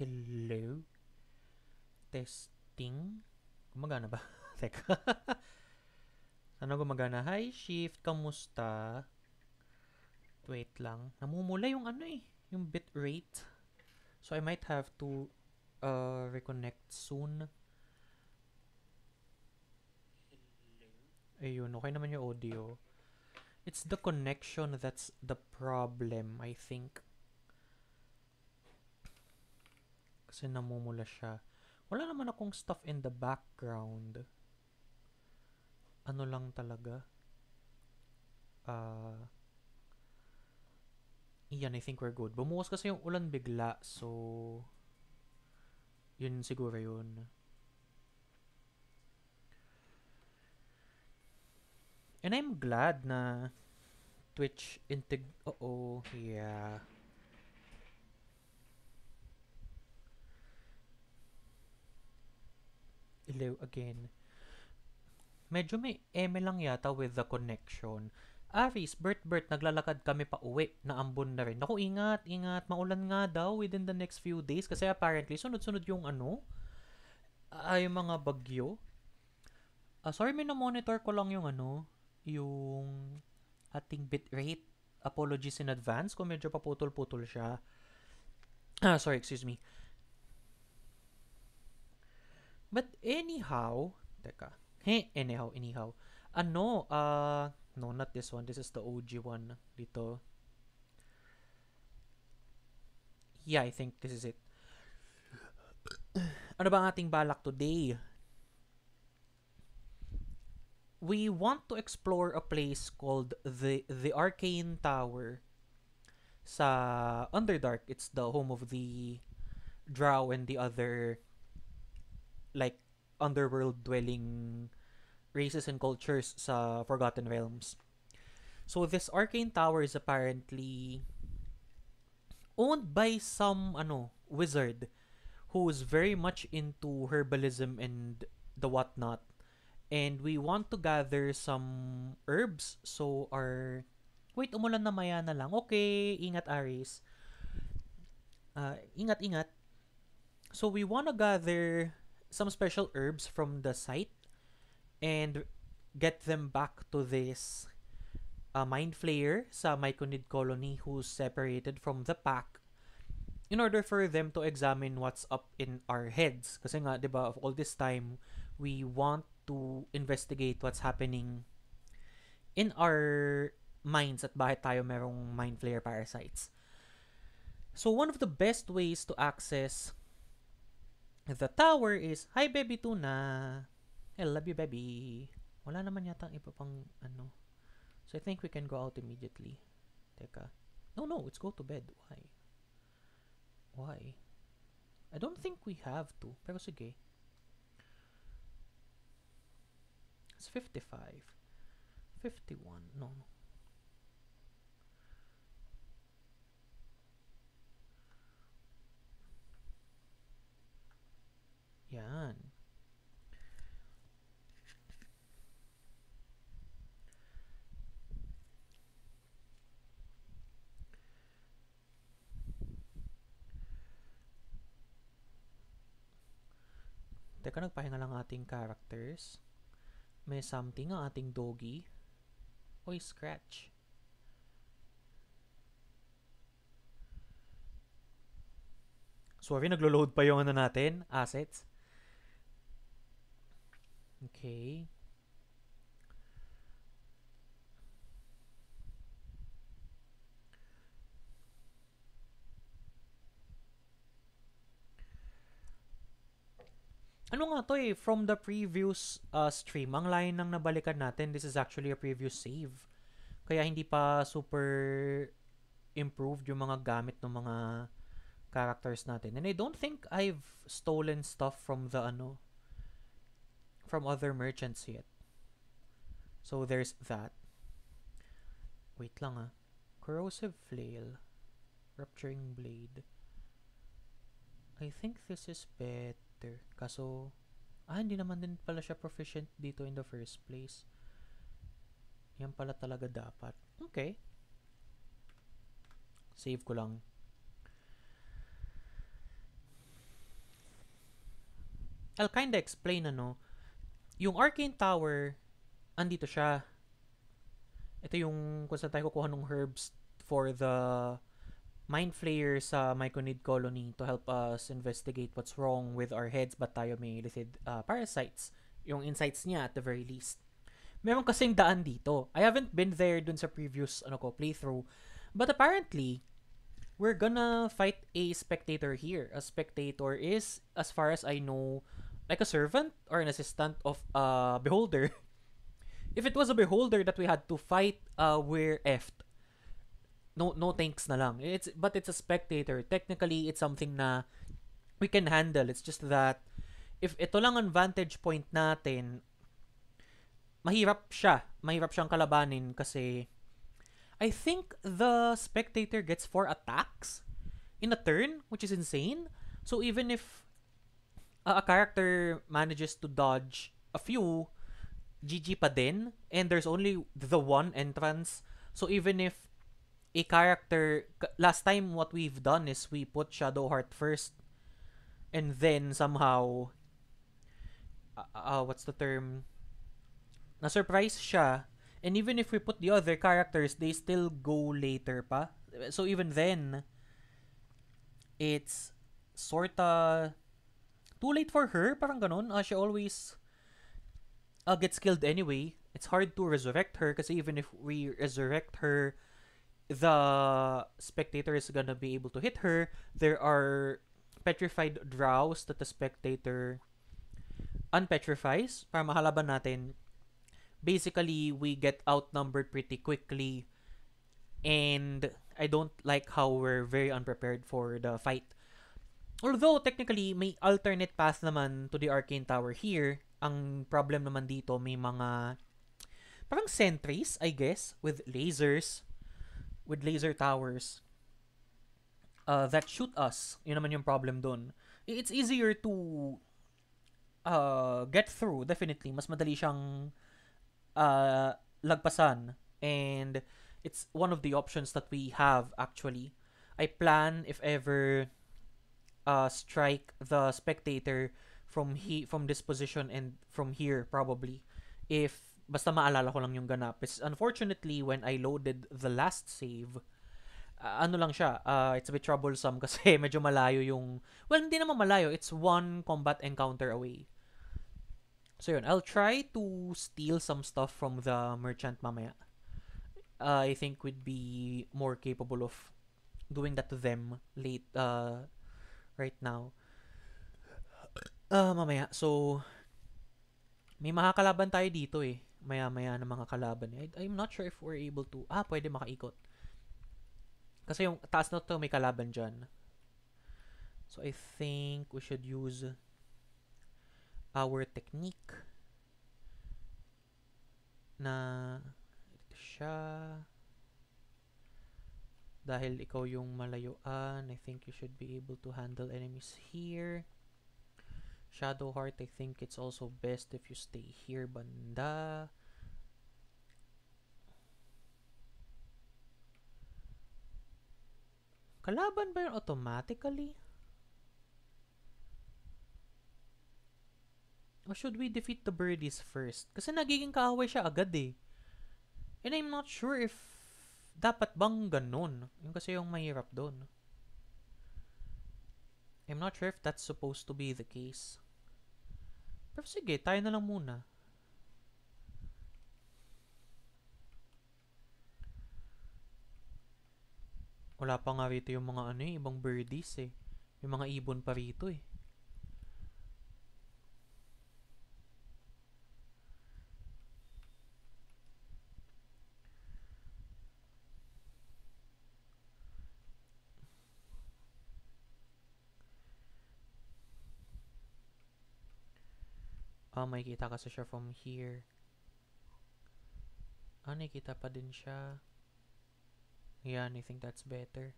Hello? Testing? Gumagana ba? Teka. Sana gumagana. Hi, Shift. Kamusta? Wait lang. Namumula yung ano eh. Yung bit rate. So, I might have to uh, reconnect soon. Ayun, okay naman yung audio. It's the connection that's the problem, I think. Kasi namumula siya. Wala naman akong stuff in the background. Ano lang talaga. Uh, yan, I think we're good. Bumukas kasi yung ulan bigla, so... Yun siguro yun. And I'm glad na Twitch integ... Oo, yeah. Hello again. Medyo may eme lang yata with the connection. Aris, Bert Bert, naglalakad kami pa uwi. Naambon na rin. Naku, ingat, ingat. Maulan nga daw within the next few days. Kasi apparently, sunod-sunod yung ano, ay uh, mga bagyo. Uh, sorry, may na-monitor ko lang yung ano, yung ating bitrate. Apologies in advance kung medyo paputol-putol siya. Ah, sorry, excuse me. But anyhow, teka. Hey, anyhow, anyhow. Ano, uh, no, not this one. This is the OG one dito. Yeah, I think this is it. Ano ba ang ating balak today? We want to explore a place called the the Arcane Tower sa Underdark. It's the home of the Drow and the other like underworld dwelling races and cultures sa Forgotten Realms. So this arcane tower is apparently owned by some ano wizard who is very much into herbalism and the whatnot. And we want to gather some herbs. So our wait umulan na maya na lang. Okay, ingat Aris. Uh, ingat ingat. So we want to gather some special herbs from the site and get them back to this uh, mind flayer sa Myconid colony who's separated from the pack in order for them to examine what's up in our heads. Kasi nga, di ba, of all this time, we want to investigate what's happening in our minds at bakit tayo merong mind flayer parasites. So one of the best ways to access The tower is, Hi, baby tuna. I love you, baby. Wala naman yata ang iba pang ano. So, I think we can go out immediately. Teka. No, no, let's go to bed. Why? Why? I don't think we have to. Pero sige. It's 55. 51. No, no. Yan. Teka, nagpahinga lang ating characters. May something ang ating doggy. Oy, scratch. Sorry, naglo-load pa yung ano natin, assets. Okay. Ano nga to eh, from the previous uh, stream, ang line nang nabalikan natin, this is actually a previous save. Kaya hindi pa super improved yung mga gamit ng mga characters natin. And I don't think I've stolen stuff from the ano, from other merchants yet. So there's that. Wait lang ah. Corrosive Flail. Rupturing Blade. I think this is better. Kaso, ah, hindi naman din pala siya proficient dito in the first place. Yan pala talaga dapat. Okay. Save ko lang. I'll kinda explain ano. Yung Arcane Tower, andito siya. Ito yung kung saan tayo kukuha ng herbs for the mind flayer sa Myconid colony to help us investigate what's wrong with our heads but tayo may lithid uh, parasites. Yung insights niya at the very least. Meron kasing daan dito. I haven't been there dun sa previous ano ko playthrough. But apparently, we're gonna fight a spectator here. A spectator is, as far as I know, like a servant or an assistant of a beholder. If it was a beholder that we had to fight, uh, we're effed no no thanks na lang. It's but it's a spectator. Technically, it's something na we can handle. It's just that if ito lang ang vantage point natin, mahirap siya. Mahirap siyang kalabanin kasi I think the spectator gets four attacks in a turn, which is insane. So even if a character manages to dodge a few, GG pa din, and there's only the one entrance. So even if a character last time what we've done is we put Shadowheart first and then somehow uh, uh, what's the term? Na surprise siya. And even if we put the other characters they still go later pa. So even then it's sorta too late for her parang ganun uh, she always uh, gets killed anyway it's hard to resurrect her because even if we resurrect her the spectator is gonna be able to hit her. There are petrified drows that the spectator unpetrifies para mahalaban natin. Basically, we get outnumbered pretty quickly and I don't like how we're very unprepared for the fight. Although, technically, may alternate path naman to the Arcane Tower here. Ang problem naman dito, may mga parang sentries, I guess, with lasers with laser towers uh, that shoot us. Yun naman yung problem doon. It's easier to uh, get through, definitely. Mas madali siyang uh, lagpasan. And it's one of the options that we have, actually. I plan, if ever, uh, strike the spectator from he from this position and from here, probably. If basta maalala ko lang yung ganap. Is unfortunately, when I loaded the last save, uh, ano lang siya, uh, it's a bit troublesome kasi medyo malayo yung, well, hindi naman malayo, it's one combat encounter away. So yun, I'll try to steal some stuff from the merchant mamaya. Uh, I think we'd be more capable of doing that to them late, uh, right now. Uh, mamaya, so, may makakalaban tayo dito eh maya-maya ng mga kalaban niya. I'm not sure if we're able to, ah, pwede makaikot. Kasi yung taas na to may kalaban dyan. So, I think we should use our technique na ito siya. Dahil ikaw yung malayuan, I think you should be able to handle enemies here. Shadowheart, I think it's also best if you stay here, banda. Kalaban ba yun automatically? Or should we defeat the birdies first? Kasi nagiging kaaway siya agad eh. And I'm not sure if dapat bang ganun. Yung kasi yung mahirap doon. I'm not sure if that's supposed to be the case. Pero sige, tayo na lang muna. Wala pa nga rito yung mga ano eh, ibang birdies eh. Yung mga ibon pa rito eh. Oh, makikita kasi siya from here. Ah, nakikita pa din siya. Yan, I think that's better.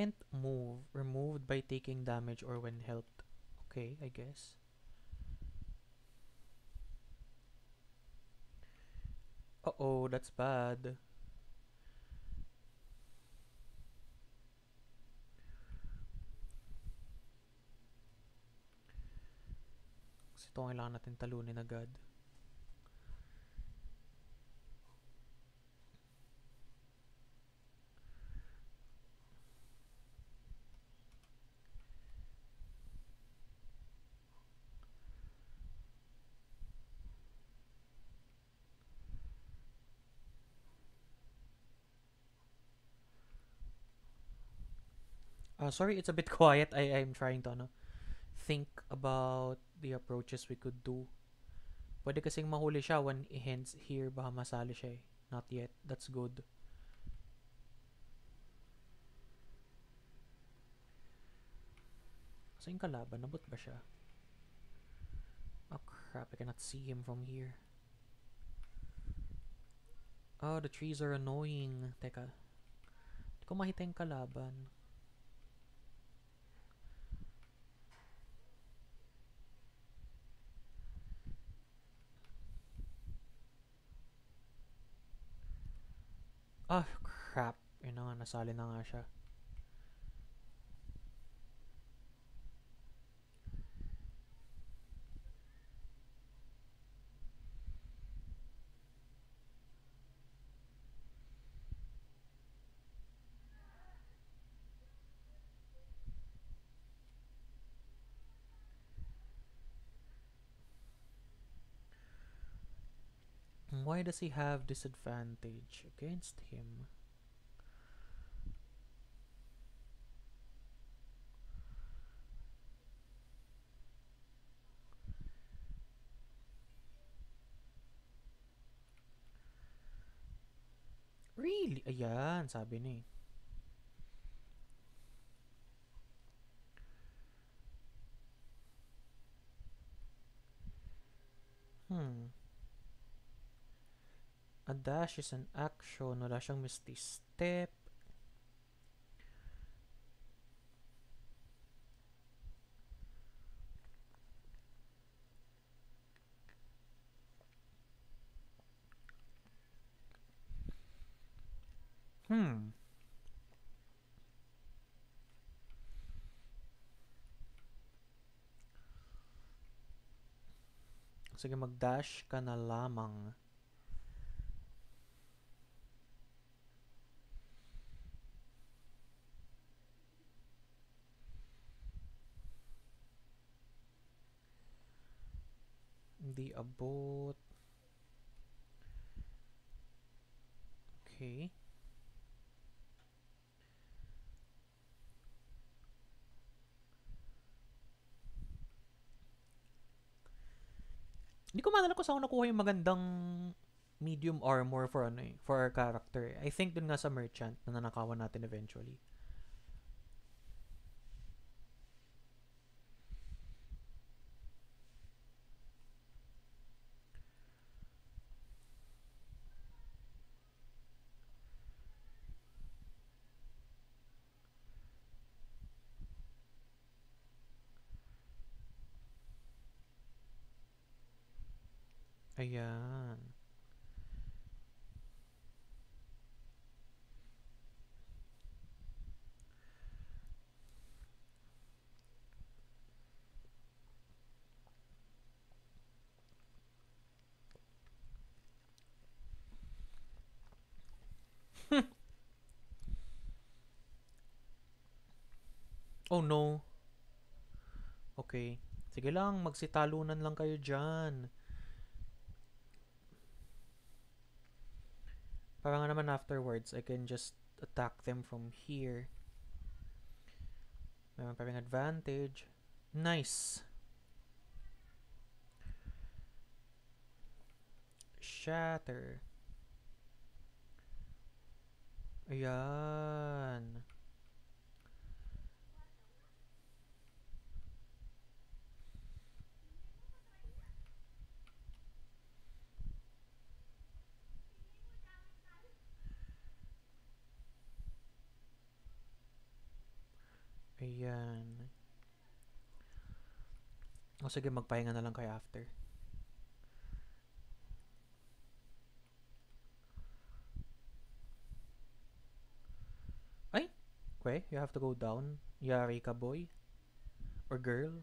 Can't move. Removed by taking damage or when helped. Okay, I guess. Uh-oh, that's bad. Kasi ito kailangan natin talunin agad. Sorry, it's a bit quiet. I I'm trying to ano, think about the approaches we could do. Pwede kasing mahuli siya when he hands here, baka masali siya eh. Not yet. That's good. Saan yung kalaban? Nabot ba siya? Oh crap, I cannot see him from here. Oh, the trees are annoying. Teka. Hindi ko makita yung kalaban. Ah, crap. Yun na nga, nasali na nga siya. Why does he have disadvantage against him? Really? Ayan, sabi ni. Hmm. A dash is an action. Wala siyang misty step. Hmm. Sige, mag-dash ka na lamang. Hindi abot. Okay. Hindi ko maalala kung saan ko nakuha yung magandang medium armor for ano eh, for our character. eh. I think dun nga sa merchant na nanakawan natin eventually. Ayan. Oh no. Okay. Sige lang, magsitalunan lang kayo dyan. Para naman afterwards, I can just attack them from here. Meron pa rin advantage. Nice. Shatter. Ayan. Yan. O sige, magpahinga na lang kayo after. Ay! Okay, you have to go down. Yari ka, boy. Or girl.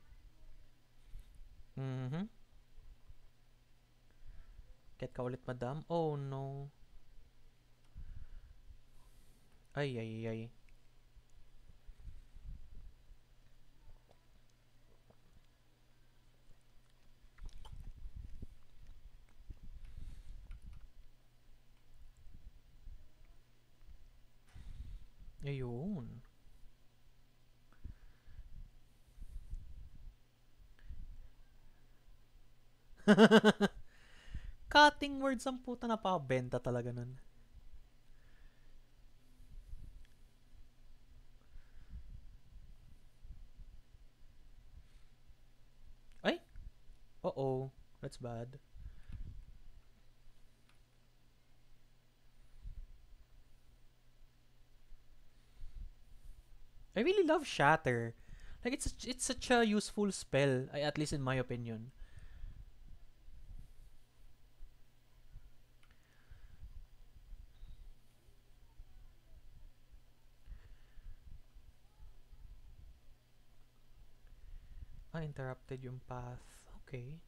Mm-hmm. Get ka ulit, madam. Oh, no. Ay, ay, ay. Ayun. Cutting words ang puta na benta talaga nun. Ay! Uh-oh. That's bad. I really love Shatter. Like it's it's such a useful spell, at least in my opinion. Ah, interrupted yung path. Okay.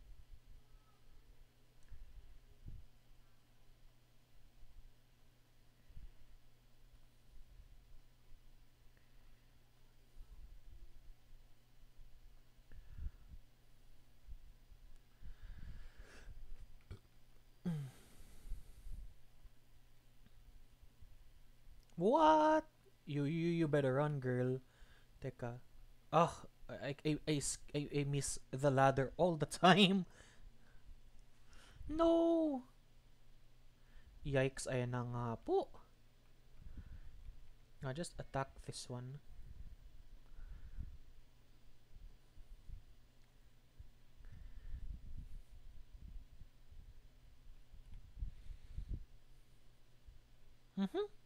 What? You you you better run, girl. Teka. Ah, I, I, I- I miss the ladder all the time. No! Yikes, ayan na nga po. Now just attack this one. Mm-hmm.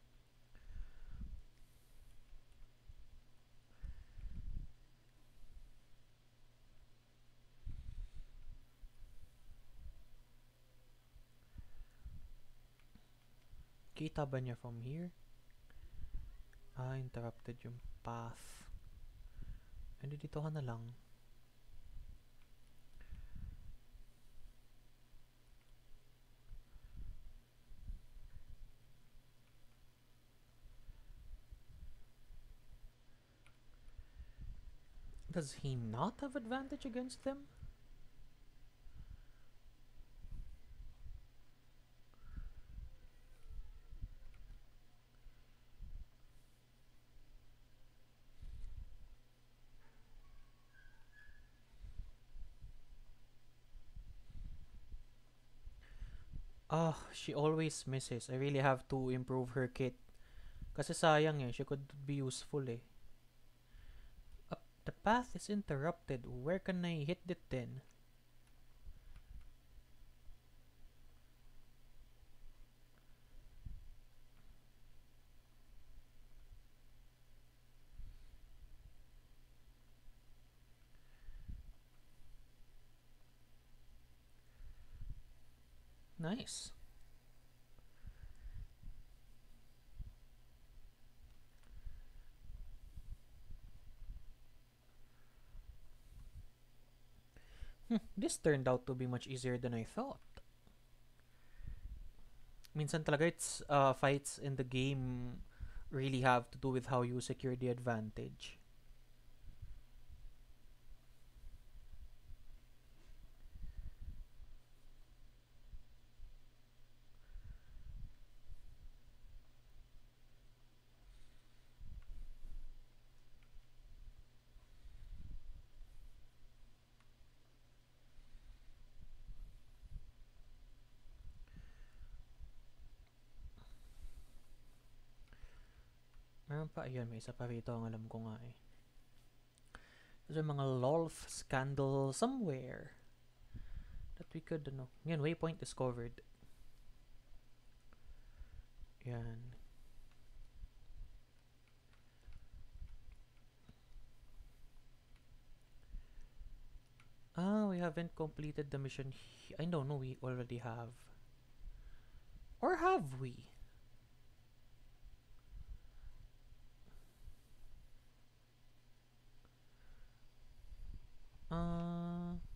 Kita ba niya from here? Ah, interrupted yung path. Hindi dito ka na lang. Does he not have advantage against them? Ah, she always misses. I really have to improve her kit. Kasi sayang eh, she could be useful eh. Up, the path is interrupted. Where can I hit it then? Nice. Hmm, this turned out to be much easier than I thought. Minsan talaga it's uh, fights in the game really have to do with how you secure the advantage. pa? Ayun, may isa pa rito ang alam ko nga eh. There's mga LOLF scandal somewhere that we could, ano, yan, Waypoint discovered. Yan. Ah, we haven't completed the mission. I don't know, we already have. Or have we? Uh.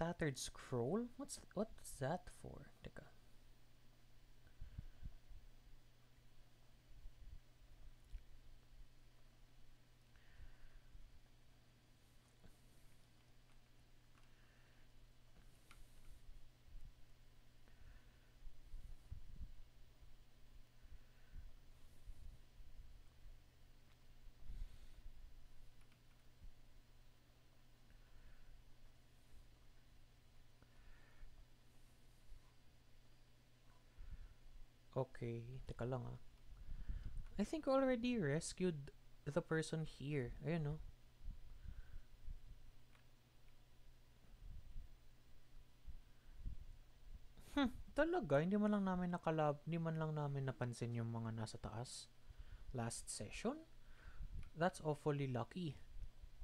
Tattered scroll? What's what's that for? Teka. Okay, teka lang ah. I think already rescued the person here. Ayun no. Hmm, talaga, hindi man lang namin nakalab, hindi man lang namin napansin yung mga nasa taas last session. That's awfully lucky,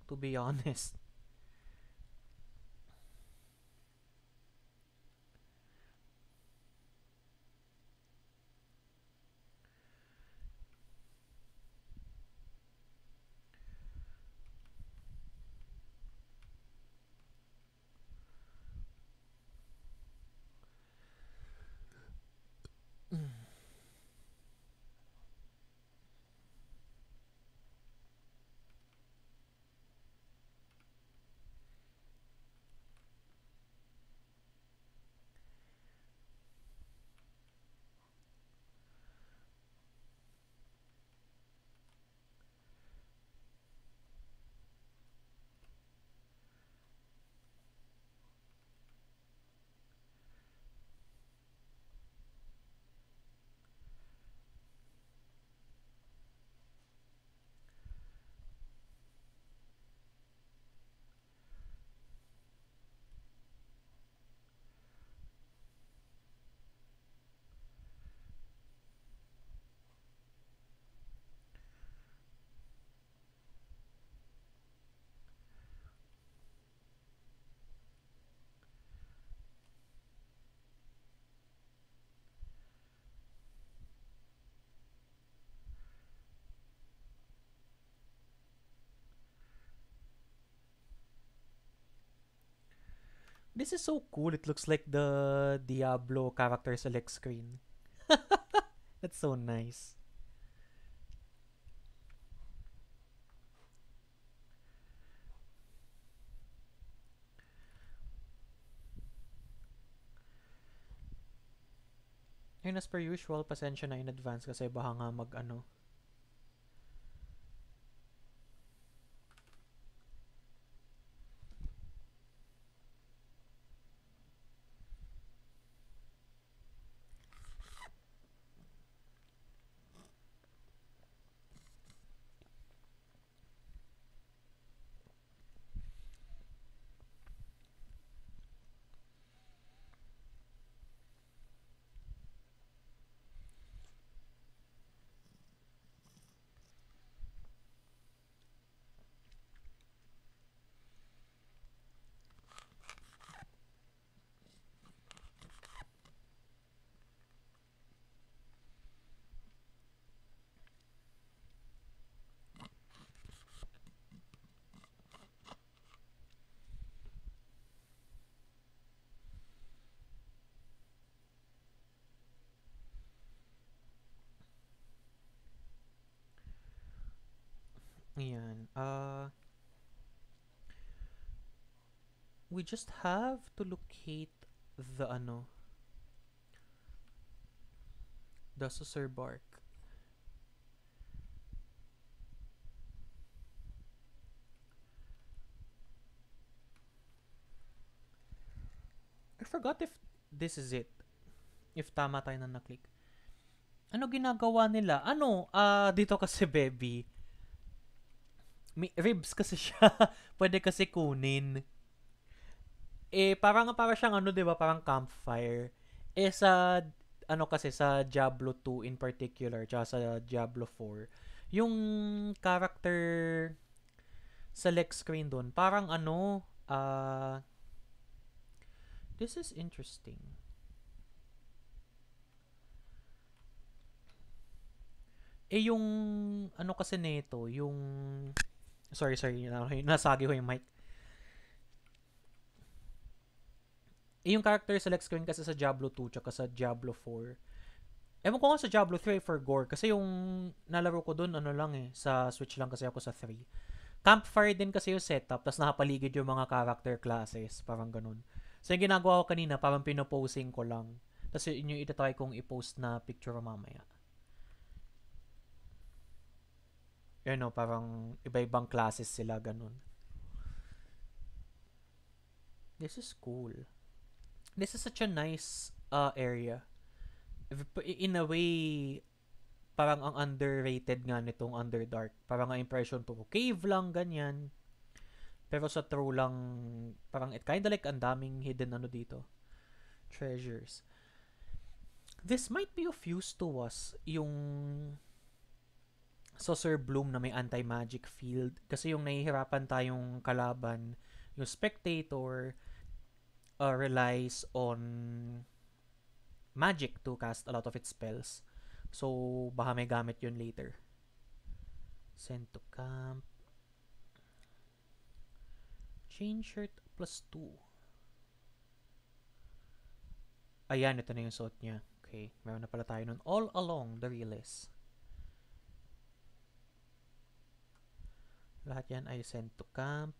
to be honest. This is so cool. It looks like the Diablo character select screen. That's so nice. Ayun, as per usual, pasensya na in advance kasi baka nga mag ano. we just have to locate the ano the Susser bark. I forgot if this is it. If tama tayo na naklik. Ano ginagawa nila? Ano? Ah, uh, dito kasi baby. May ribs kasi siya. Pwede kasi kunin. Eh, parang, parang siyang ano, di ba? Parang campfire. Eh, sa, ano kasi, sa Diablo 2 in particular, tsaka sa Diablo 4, yung character select screen doon, parang ano, uh, this is interesting. Eh, yung, ano kasi nito, yung, sorry, sorry, nasagi ko yung mic. Yung character select screen kasi sa Diablo 2 tsaka sa Diablo 4. Ewan ko nga sa Diablo 3 for gore kasi yung nalaro ko doon ano lang eh, sa Switch lang kasi ako sa 3. Campfire din kasi yung setup, tapos nakapaligid yung mga character classes, parang ganun. So yung ginagawa ko kanina, parang pinoposing ko lang. Tapos yun yung itatry kong i-post na picture mamaya. you know, parang iba-ibang classes sila, ganun. This is cool. This is such a nice uh, area. In a way, parang ang underrated nga nitong Underdark. Parang ang impression to, cave lang, ganyan. Pero sa true lang, parang it kinda like ang daming hidden ano dito. Treasures. This might be of use to us, yung Sorcerer Bloom na may anti-magic field. Kasi yung nahihirapan tayong kalaban, yung Spectator uh, relies on magic to cast a lot of its spells. So, baka may gamit yun later. Send to camp. Chain shirt plus 2. Ayan, ito na yung suot niya. Okay, meron na pala tayo nun. All along the realist. Lahat yan ay sent to camp.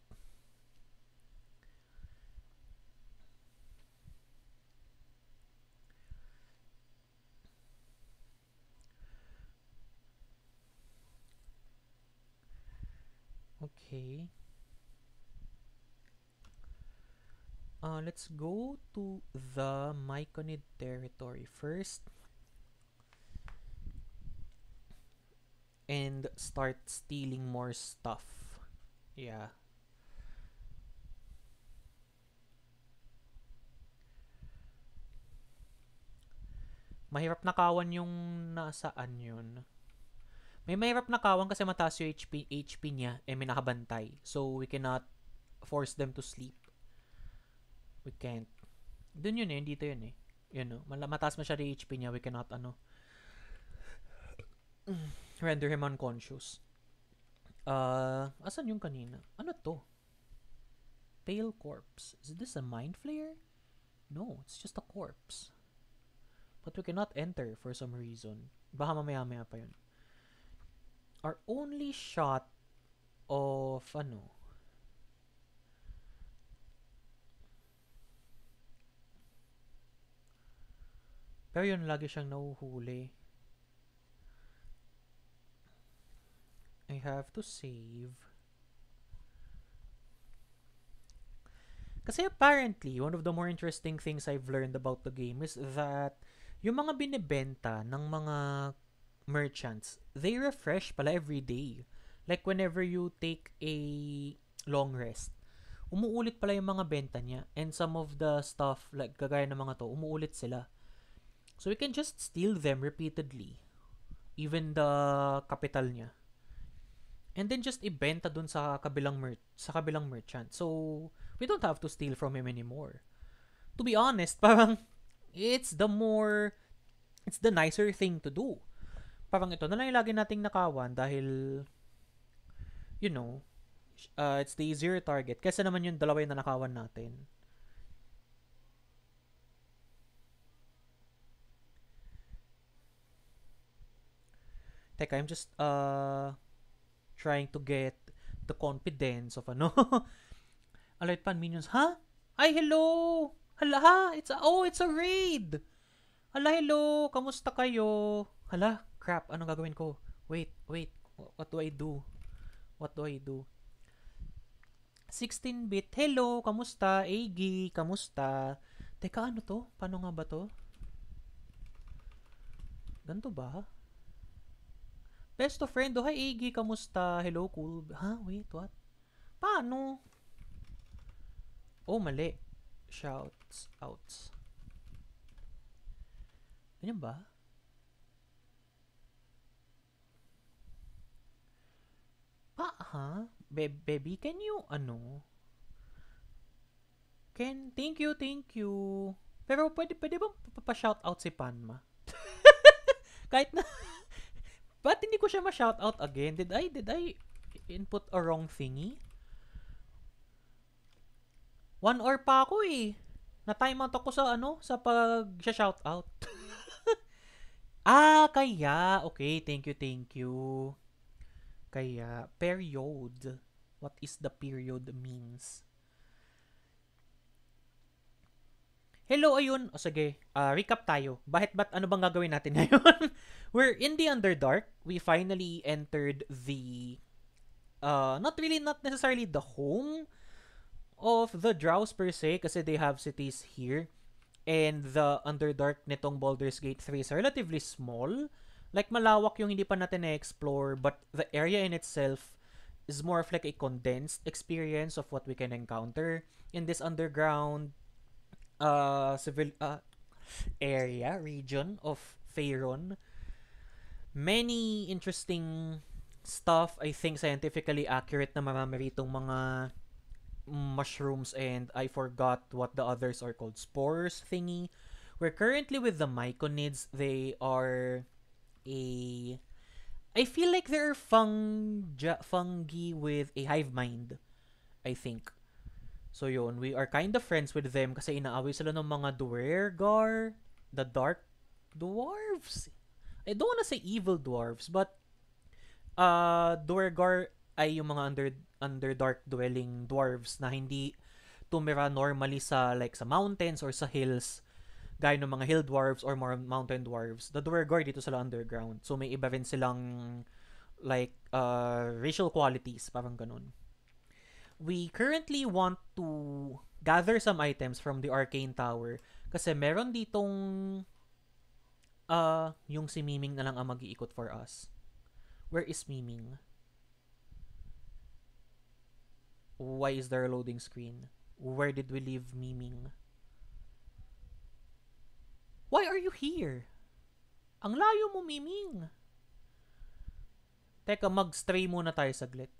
Okay. Uh, let's go to the Myconid territory first. And start stealing more stuff. Yeah. Mahirap nakawan yung nasaan yun. May mahirap nakawan kasi mataas yung HP, HP niya, eh may nakabantay. So, we cannot force them to sleep. We can't. Dun yun eh, dito yun eh. Yun no, mataas masyado yung HP niya, we cannot ano, render him unconscious. Uh, asan yung kanina? Ano to? Pale corpse. Is this a mind flayer? No, it's just a corpse. But we cannot enter for some reason. Baka mamaya-maya pa yun. Our only shot of ano Pero yun, lagi siyang nahuhuli. I have to save. Kasi apparently, one of the more interesting things I've learned about the game is that yung mga binibenta ng mga merchants, they refresh pala every day. Like whenever you take a long rest, umuulit pala yung mga benta niya. And some of the stuff, like kagaya ng mga to, umuulit sila. So we can just steal them repeatedly. Even the capital niya and then just ibenta dun sa kabilang mer- sa kabilang merchant. So, we don't have to steal from him anymore. To be honest, parang it's the more it's the nicer thing to do. Parang ito na lang yung lagi nating nakawan dahil you know, uh, it's the easier target. Kasi naman yung dalawa yung nanakawan natin. Teka, I'm just uh trying to get the confidence of ano. Alert pan minions, ha? Ay, hello! Hala, ha? It's a, oh, it's a raid! Hala, hello! Kamusta kayo? Hala, crap, anong gagawin ko? Wait, wait, what do I do? What do I do? 16-bit, hello, kamusta? Agi, kamusta? Teka, ano to? Paano nga ba to? Ganto ba? Best of friend, oh, hi Iggy, kamusta? Hello, cool. Ha? Wait, what? Paano? Oh, mali. Shouts, outs. Ganyan ba? Pa, ha? Be baby, can you, ano? Can, thank you, thank you. Pero pwede, pwede bang pa-shoutout si Panma? Kahit na, ba't hindi ko siya ma-shoutout again? Did I, did I input a wrong thingy? One hour pa ako eh. Na-time out ako sa ano, sa pag-shoutout. ah, kaya. Okay, thank you, thank you. Kaya, period. What is the period means? Hello, ayun. O sige, uh, recap tayo. Bakit ba't ano bang gagawin natin ngayon? We're in the Underdark. We finally entered the uh not really not necessarily the home of the Drows per se kasi they have cities here. And the Underdark nitong Baldur's Gate 3 is relatively small. Like malawak yung hindi pa natin na-explore but the area in itself is more of like a condensed experience of what we can encounter in this underground uh, civil uh, area, region of Faerun. Many interesting stuff, I think scientifically accurate na marami ritong mga mushrooms and I forgot what the others are called. Spores thingy. We're currently with the myconids. They are a I feel like they're fungi, fungi with a hive mind. I think. So yun, we are kind of friends with them kasi inaaway sila ng mga Duergar, the Dark Dwarves. I don't wanna say evil dwarves, but uh, Duergar ay yung mga under under dark dwelling dwarves na hindi tumira normally sa like sa mountains or sa hills gaya ng mga hill dwarves or more mountain dwarves. The Duergar dito sila underground. So may iba rin silang like uh, racial qualities, parang ganun we currently want to gather some items from the Arcane Tower kasi meron ditong uh, yung si Miming na lang ang mag-iikot for us. Where is Miming? Why is there a loading screen? Where did we leave Miming? Why are you here? Ang layo mo, Miming. Teka, mag-stray muna tayo saglit.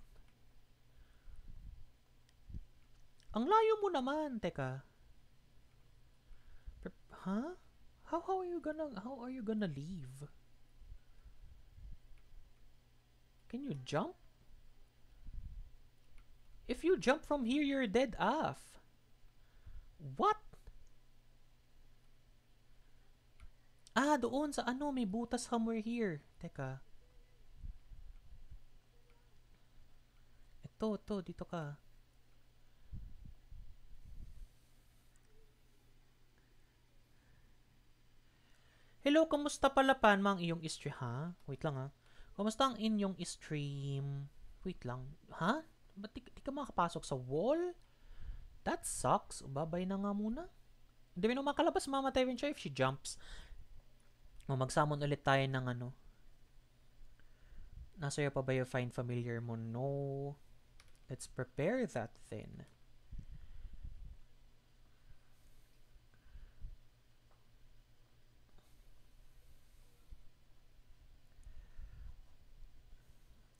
Ang layo mo naman, teka. Huh? How how are you gonna how are you gonna leave? Can you jump? If you jump from here, you're dead off. What? Ah, doon sa ano, may butas somewhere here. Teka. Ito, ito, dito ka. Hello, kamusta pala pan mang iyong stream? Ha? Wait lang ha. Kamusta ang inyong stream? Wait lang. Ha? Ba't di, di ka makapasok sa wall? That sucks. Babay na nga muna. Hindi mo makalabas, mamatay rin siya if she jumps. O, magsamon ulit tayo ng ano. Nasa pa ba yung find familiar mo? No. Let's prepare that then.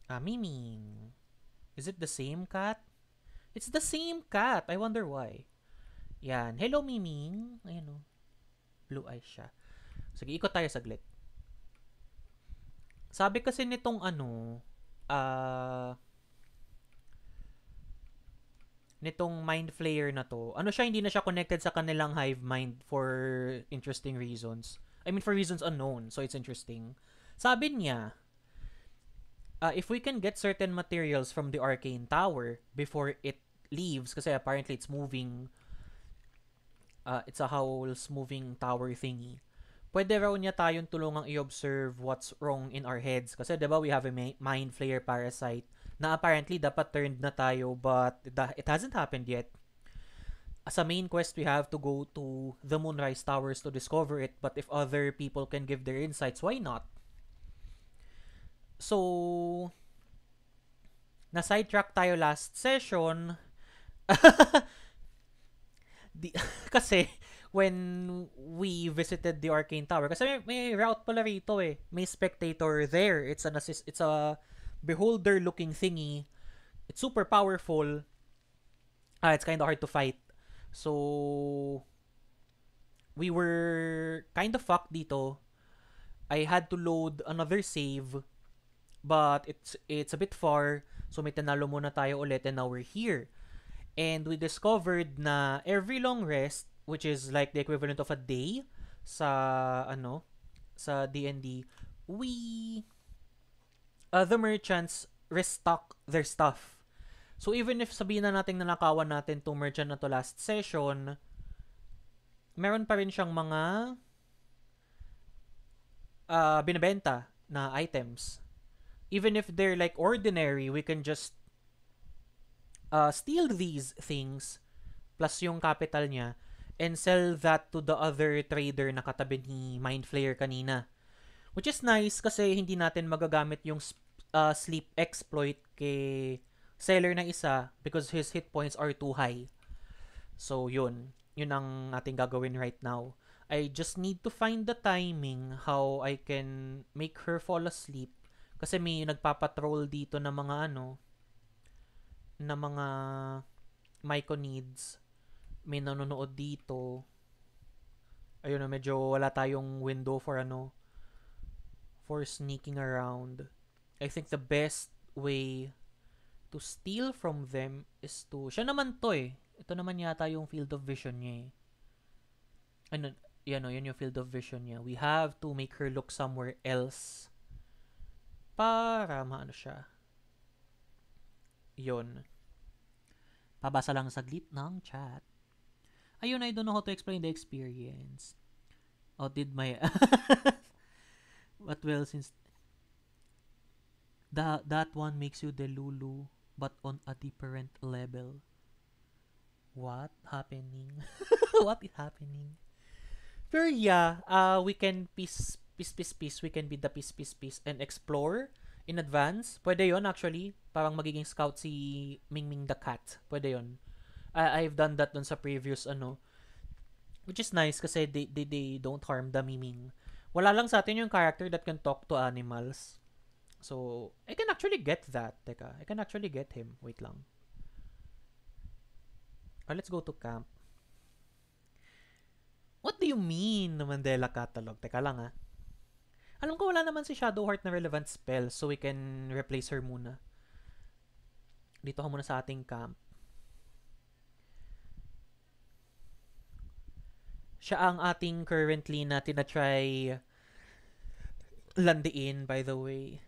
Ah, Miming. Is it the same cat? It's the same cat. I wonder why. Yan. Hello, Miming. Ayan o. Oh. Blue eyes siya. Sige, ikot tayo saglit. Sabi kasi nitong ano, ah, uh, nitong mind flayer na to, ano siya, hindi na siya connected sa kanilang hive mind for interesting reasons. I mean, for reasons unknown. So, it's interesting. Sabi niya, uh, if we can get certain materials from the arcane tower before it leaves kasi apparently it's moving uh, it's a howl's moving tower thingy pwede raw niya tayong tulungang i-observe what's wrong in our heads kasi 'di ba we have a mind flayer parasite na apparently dapat turned na tayo but it hasn't happened yet as a main quest, we have to go to the Moonrise Towers to discover it. But if other people can give their insights, why not? So, na sidetrack tayo last session. Di, kasi, when we visited the Arcane Tower, kasi may, may route pala rito eh. May spectator there. It's an assist, it's a beholder looking thingy. It's super powerful. Ah, it's kind of hard to fight. So, we were kind of fucked dito. I had to load another save but it's it's a bit far so may tinalo muna tayo ulit and now we're here and we discovered na every long rest which is like the equivalent of a day sa ano sa D&D we uh, the merchants restock their stuff. So even if sabihin na natin na nakawan natin tong merchant na to last session meron pa rin siyang mga uh, binebenta na items. Even if they're like ordinary, we can just uh, steal these things plus yung capital niya and sell that to the other trader na katabi ni Mind Flayer kanina. Which is nice kasi hindi natin magagamit yung uh, sleep exploit kay seller na isa because his hit points are too high. So yun, yun ang ating gagawin right now. I just need to find the timing how I can make her fall asleep kasi may nagpapatrol dito na mga ano, na mga Myco needs. May nanonood dito. Ayun na, medyo wala tayong window for ano, for sneaking around. I think the best way to steal from them is to, siya naman to eh. Ito naman yata yung field of vision niya eh. Ano, yan o, yun yung field of vision niya. We have to make her look somewhere else para maano siya. Yun. Pabasa lang saglit ng chat. Ayun, I don't know how to explain the experience. Oh, did my... but well, since... That, that one makes you the Lulu, but on a different level. What happening? what is happening? Pero yeah, uh, we can piece peace, peace, peace, we can be the peace, peace, peace, and explore in advance. Pwede yon actually. Parang magiging scout si Mingming the Cat. Pwede yon I I've done that dun sa previous ano. Which is nice kasi they, they, they don't harm the Miming. Wala lang sa atin yung character that can talk to animals. So, I can actually get that. Teka, I can actually get him. Wait lang. Oh, let's go to camp. What do you mean, Mandela Catalog? Teka lang ah. Alam ko wala naman si Shadowheart na relevant spell so we can replace her muna. Dito ka muna sa ating camp. Siya ang ating currently na tinatry landiin by the way.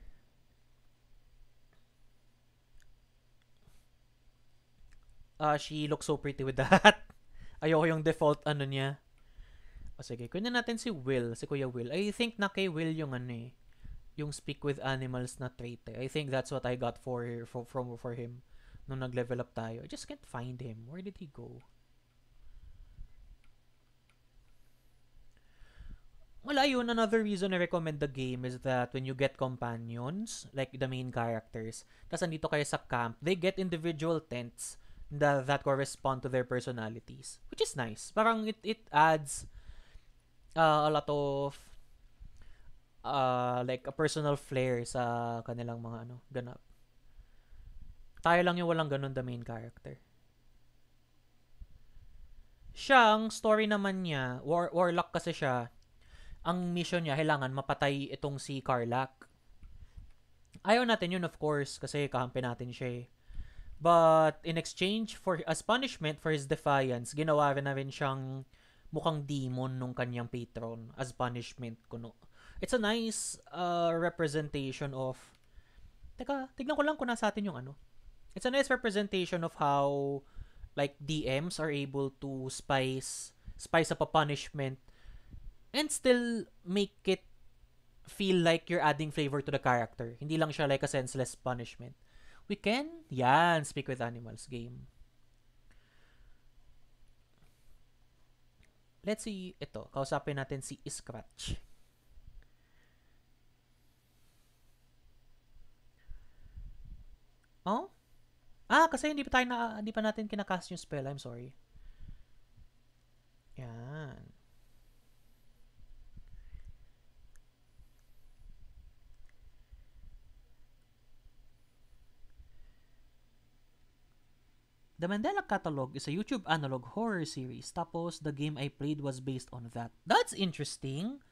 Uh, she looks so pretty with that. Ayoko yung default ano niya. O sige, kunin natin si Will, si Kuya Will. I think na kay Will yung ano eh, yung speak with animals na trait eh. I think that's what I got for, for from for him nung nag-level up tayo. I just can't find him. Where did he go? Wala yun. Another reason I recommend the game is that when you get companions, like the main characters, tas andito kayo sa camp, they get individual tents that, that correspond to their personalities. Which is nice. Parang it, it adds uh, a lot of uh, like a personal flair sa kanilang mga ano, ganap. Tayo lang yung walang ganun the main character. Siya, ang story naman niya, war, warlock kasi siya, ang mission niya, kailangan mapatay itong si Karlak. Ayaw natin yun, of course, kasi kahampi natin siya eh. But, in exchange for, as punishment for his defiance, ginawa rin na rin siyang mukhang demon nung kanyang patron as punishment kuno. It's a nice uh, representation of Teka, tignan ko lang kung nasa atin yung ano. It's a nice representation of how like DMs are able to spice spice up a punishment and still make it feel like you're adding flavor to the character. Hindi lang siya like a senseless punishment. We can, yan, speak with animals game. let's see, ito, kausapin natin si Scratch. Oh? Ah, kasi hindi pa tayo na, hindi pa natin kinakast yung spell. I'm sorry. Yan. The Mandela Catalog is a YouTube analog horror series. Tapos, the game I played was based on that. That's interesting.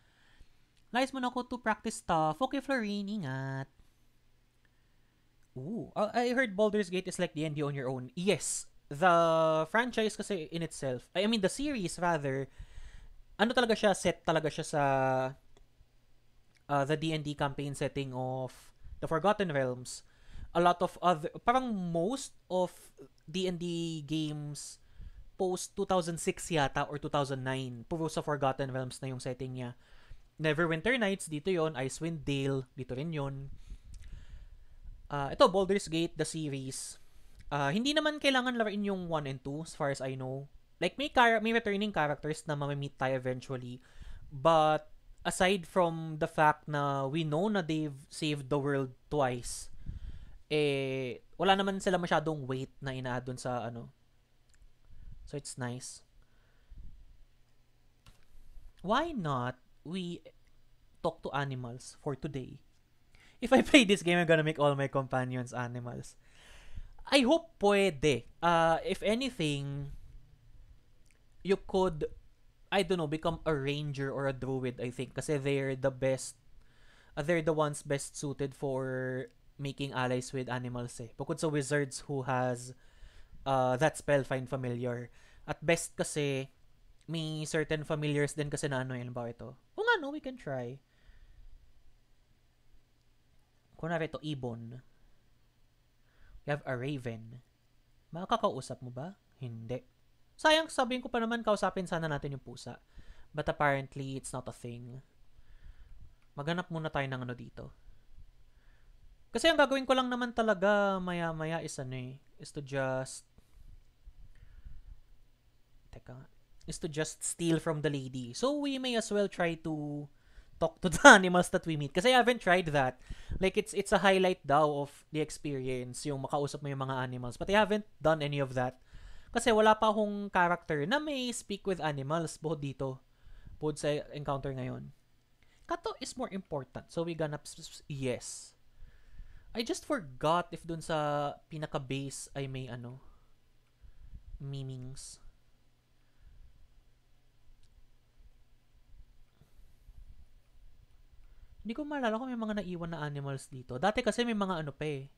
Nice mo na ako to practice stuff. Okay, Florine, ingat. Ooh, uh, I heard Baldur's Gate is like the D&D on your own. Yes, the franchise kasi in itself, I mean the series rather, ano talaga siya, set talaga siya sa uh, the D&D campaign setting of the Forgotten Realms. A lot of other, parang most of D&D games post 2006 yata or 2009. Puro sa Forgotten Realms na yung setting niya. Neverwinter Nights, dito yon Icewind Dale, dito rin yon uh, ito, Baldur's Gate, the series. Uh, hindi naman kailangan laruin yung 1 and 2 as far as I know. Like, may, car- may returning characters na mamimit tayo eventually. But, aside from the fact na we know na they've saved the world twice, eh, wala naman sila masyadong weight na ina dun sa ano. So it's nice. Why not we talk to animals for today? If I play this game, I'm gonna make all my companions animals. I hope pwede. Uh, if anything, you could, I don't know, become a ranger or a druid, I think. Kasi they're the best, uh, they're the ones best suited for making allies with animals eh. Bukod sa wizards who has uh, that spell find familiar. At best kasi, may certain familiars din kasi na ano yun ba ito. Kung ano, we can try. Kunwari ito, ibon. We have a raven. Makakausap mo ba? Hindi. Sayang, sabihin ko pa naman, kausapin sana natin yung pusa. But apparently, it's not a thing. Maghanap muna tayo ng ano dito. Kasi ang gagawin ko lang naman talaga maya-maya is ano eh, is to just Teka, is to just steal from the lady. So we may as well try to talk to the animals that we meet. Kasi I haven't tried that. Like it's it's a highlight daw of the experience yung makausap mo yung mga animals. But I haven't done any of that. Kasi wala pa akong character na may speak with animals buhod dito. Buhod sa encounter ngayon. Kato is more important. So we gonna yes. I just forgot if dun sa pinaka-base ay may ano, meanings. Hindi ko maalala kung may mga naiwan na animals dito. Dati kasi may mga ano pa eh.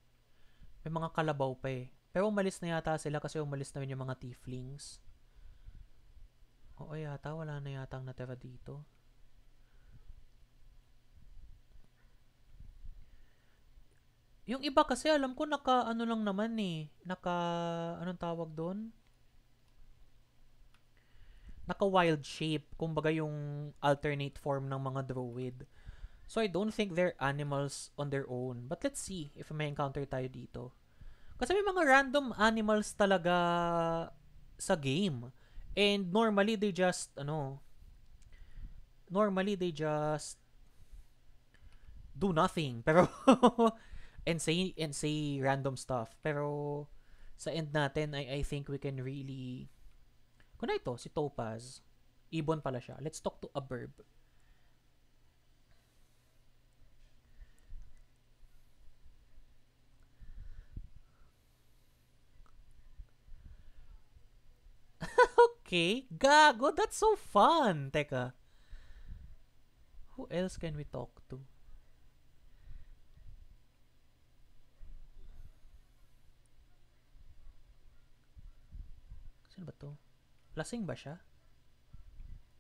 May mga kalabaw pa eh. Pero umalis na yata sila kasi umalis na rin yung mga tieflings. Oo yata, wala na yata ang natira dito. Yung iba kasi alam ko naka ano lang naman eh. Naka anong tawag doon? Naka wild shape. Kumbaga yung alternate form ng mga druid. So I don't think they're animals on their own. But let's see if may encounter tayo dito. Kasi may mga random animals talaga sa game. And normally they just ano normally they just do nothing. Pero and say and say random stuff. Pero sa end natin, I, I think we can really Kung ito, si Topaz, ibon pala siya. Let's talk to a verb. okay. Gago, that's so fun. Teka. Who else can we talk to? Sino ba to? Lasing ba siya?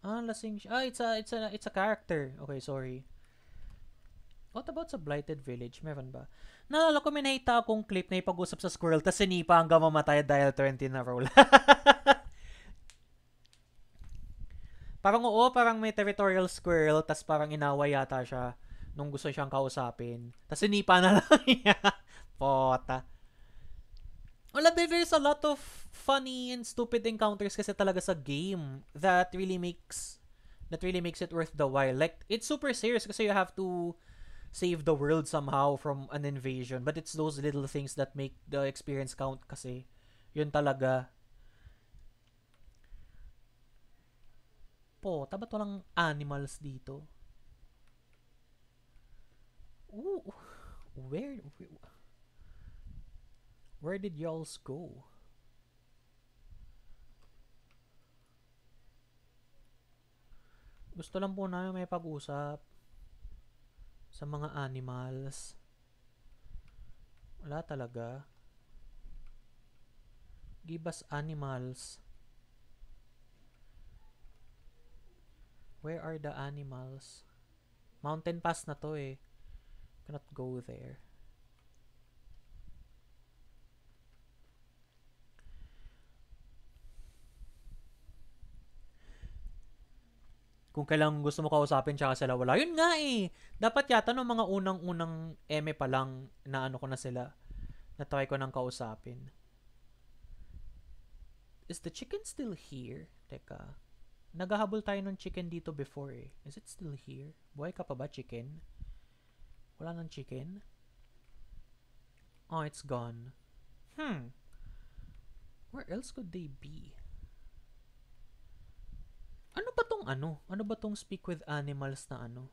Ah, lasing siya. Ah, it's a, it's a, it's a character. Okay, sorry. What about sa Blighted Village? Meron ba? Naalala ko may akong clip na ipag-usap sa squirrel tapos sinipa hanggang mamatay dahil 20 na roll. parang oo, parang may territorial squirrel tapos parang inawa yata siya nung gusto siyang kausapin. Tapos sinipa na lang niya. Pota. Wala, there- there's a lot of funny and stupid encounters kasi talaga sa game that really makes that really makes it worth the while. Like, it's super serious kasi you have to save the world somehow from an invasion. But it's those little things that make the experience count kasi yun talaga. Po, tabat walang animals dito? Ooh, where, where, where did y'all go? Gusto lang po namin may pag-usap sa mga animals. Wala talaga. Give us animals. Where are the animals? Mountain pass na to eh. Cannot go there. Kung kailang gusto mo kausapin tsaka sila wala. Yun nga eh. Dapat yata no mga unang-unang eme pa lang na ano ko na sila. Na try ko nang kausapin. Is the chicken still here? Teka. Naghahabol tayo ng chicken dito before eh. Is it still here? Buhay ka pa ba, chicken? Wala nang chicken? Oh, it's gone. Hmm. Where else could they be? Ano ba tong ano? Ano ba tong speak with animals na ano?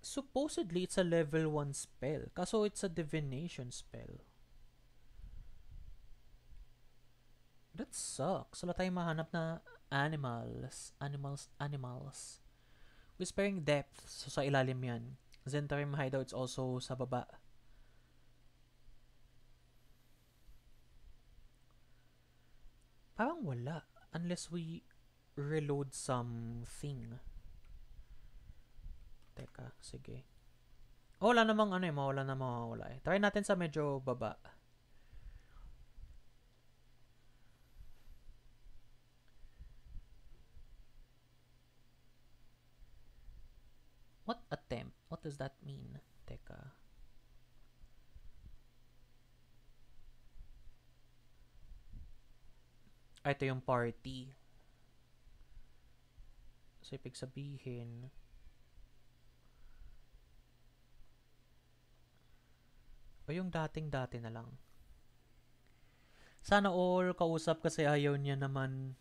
Supposedly, it's a level 1 spell. Kaso it's a divination spell. That sucks. Wala tayong mahanap na animals. Animals, animals. Whispering depth. So, sa ilalim yan. Zentarim hideouts also sa baba. Parang wala. Unless we reload something. Teka, sige. Oh, wala namang ano eh, mawala na mawawala eh. Try natin sa medyo baba. What attempt? What does that mean? Teka. Ito yung party. So, ibig sabihin, o yung dating-dati na lang. Sana all kausap kasi ayaw niya naman.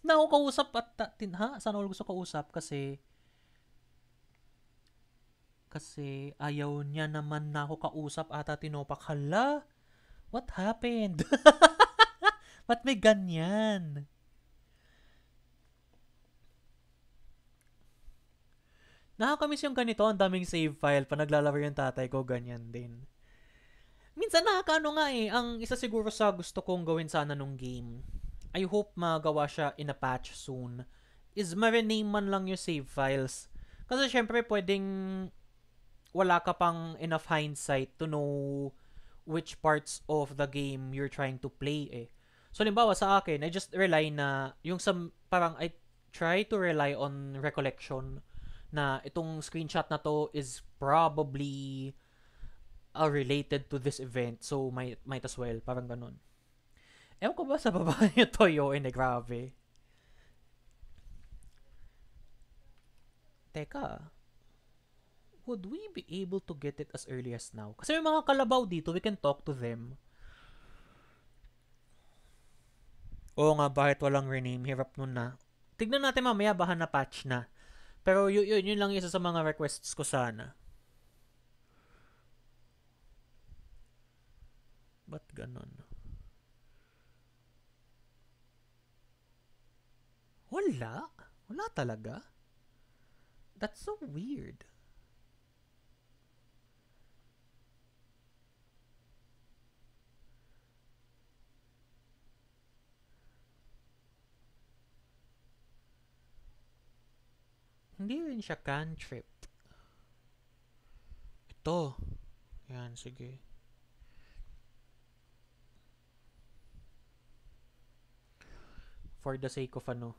Na ako kausap at tin, ha? Sana all gusto kausap kasi kasi ayaw niya naman na ako kausap ata tinopak. Hala? What happened? Ba't may ganyan? Nakakamiss yung ganito, ang daming save file. Pa naglalaro yung tatay ko, ganyan din. Minsan nakakaano nga eh, ang isa siguro sa gusto kong gawin sana nung game, I hope magawa siya in a patch soon, is ma-rename man lang yung save files. Kasi syempre pwedeng wala ka pang enough hindsight to know which parts of the game you're trying to play eh. So, limbawa sa akin, I just rely na, yung sa, parang I try to rely on recollection na itong screenshot na to is probably uh, related to this event. So, might, might as well. Parang ganun. Ewan ko ba sa baba yung Toyo eh, grabe. Teka. Would we be able to get it as early as now? Kasi may mga kalabaw dito, we can talk to them. Oo nga, bakit walang rename? Hirap nun na. Tignan natin mamaya, baka na-patch na. Pero yun, yun, yun lang isa sa mga requests ko sana. Ba't ganon? Wala? Wala talaga? That's so weird. Hindi rin siya cantrip. Ito. Yan, sige. For the sake of ano.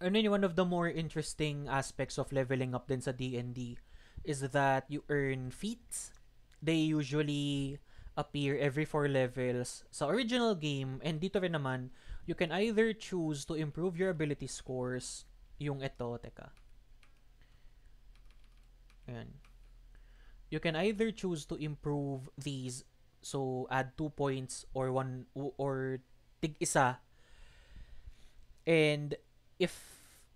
Ano yun, one of the more interesting aspects of leveling up din sa D&D. is that you earn feats. They usually appear every four levels sa original game and dito rin naman you can either choose to improve your ability scores yung ito, teka. Ayan. You can either choose to improve these so add 2 points or one or tig isa and if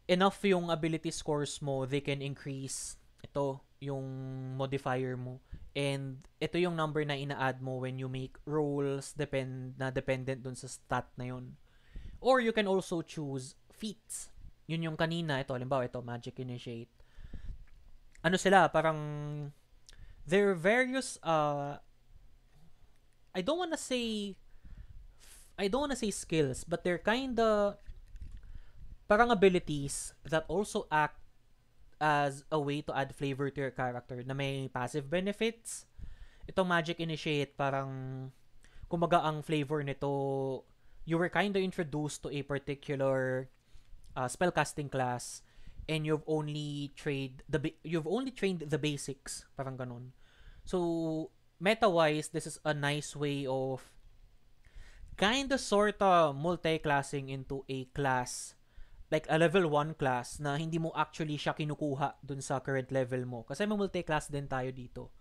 enough yung ability scores mo they can increase ito yung modifier mo and ito yung number na ina-add mo when you make rolls depend na dependent dun sa stat na yun or you can also choose feats. Yun yung kanina. Ito halimbawa ito magic initiate. Ano sila? Parang there are various uh I don't wanna say I don't wanna say skills, but they're kinda parang abilities that also act as a way to add flavor to your character na may passive benefits. Itong Magic Initiate, parang kumaga ang flavor nito, you were kinda introduced to a particular uh, spellcasting class and you've only trained the you've only trained the basics, parang ganun. So meta-wise, this is a nice way of kind of sort of multi-classing into a class like a level 1 class na hindi mo actually siya kinukuha dun sa current level mo. Kasi may multi-class din tayo dito.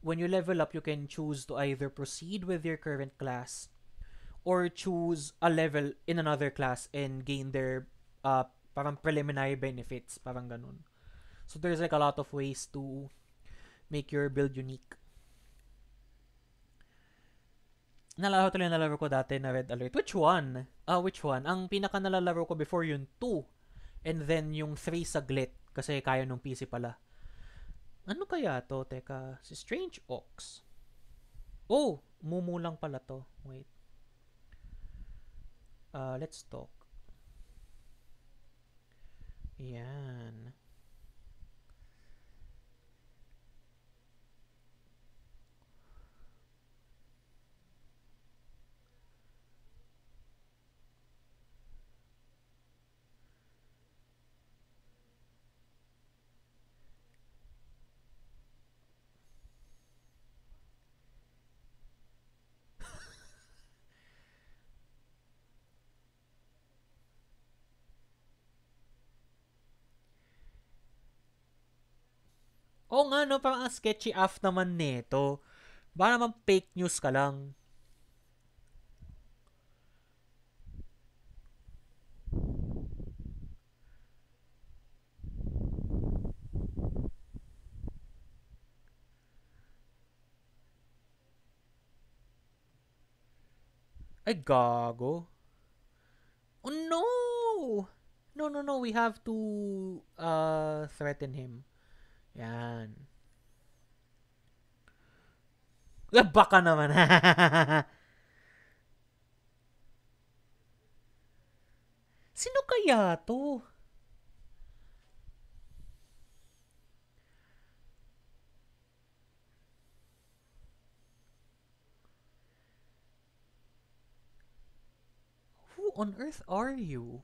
When you level up, you can choose to either proceed with your current class or choose a level in another class and gain their uh, parang preliminary benefits, parang ganun. So there's like a lot of ways to make your build unique. Nalaro tuloy nalaro ko dati na Red Alert. Which one? Ah, uh, which one? Ang pinaka nalalaro ko before yung 2. And then yung 3 saglit. Kasi kaya nung PC pala. Ano kaya to? Teka, si Strange Ox. Oh, mumu lang pala to. Wait. Uh, let's talk. Yan. Oo nga, no, parang ang sketchy af naman nito. Baka naman fake news ka lang. Ay, gago. Oh, no! No, no, no. We have to uh, threaten him. Yan. Baka naman. Sino kaya to? Who on earth are you?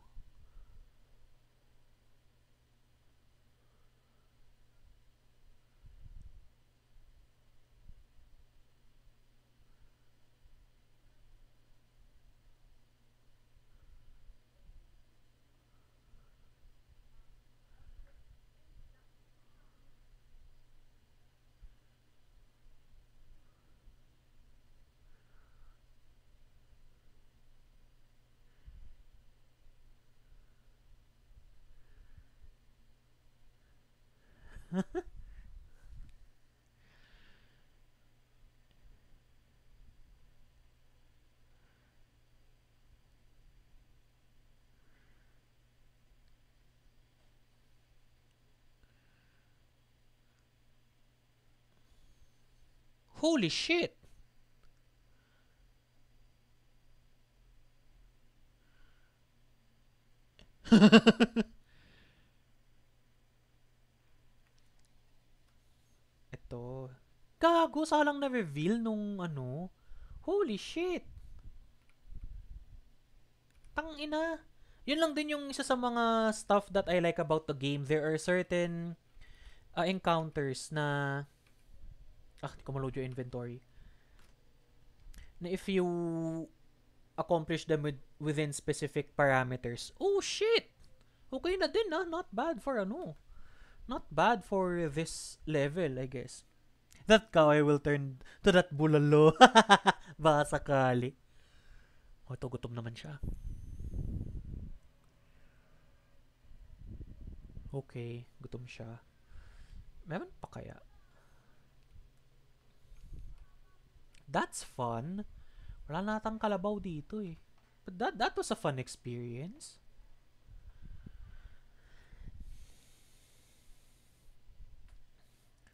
Holy shit! Ito. Gago, salang na-reveal nung ano. Holy shit! Tang ina. Yun lang din yung isa sa mga stuff that I like about the game. There are certain uh, encounters na ah, di ko maload yung inventory. Na if you accomplish them with, within specific parameters oh shit! Okay na din ah. Not bad for ano not bad for this level I guess. That kawaii will turn to that bulalo. Baka sakali. Oh ito gutom naman siya. Okay gutom siya. Meron pa kaya That's fun. Wala natang kalabaw dito eh. But that, that was a fun experience.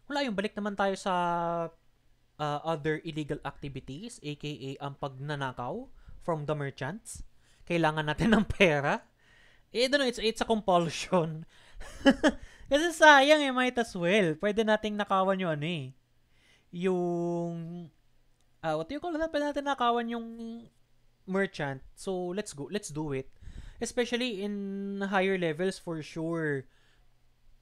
Wala yung balik naman tayo sa uh, other illegal activities, aka ang pagnanakaw from the merchants. Kailangan natin ng pera. Eh, don't know, it's, it's a compulsion. Kasi sayang eh, might as well. Pwede nating nakawan yung ano eh. Yung uh, what do you call? Pwede natin nakawan yung merchant. So, let's go. Let's do it. Especially in higher levels for sure.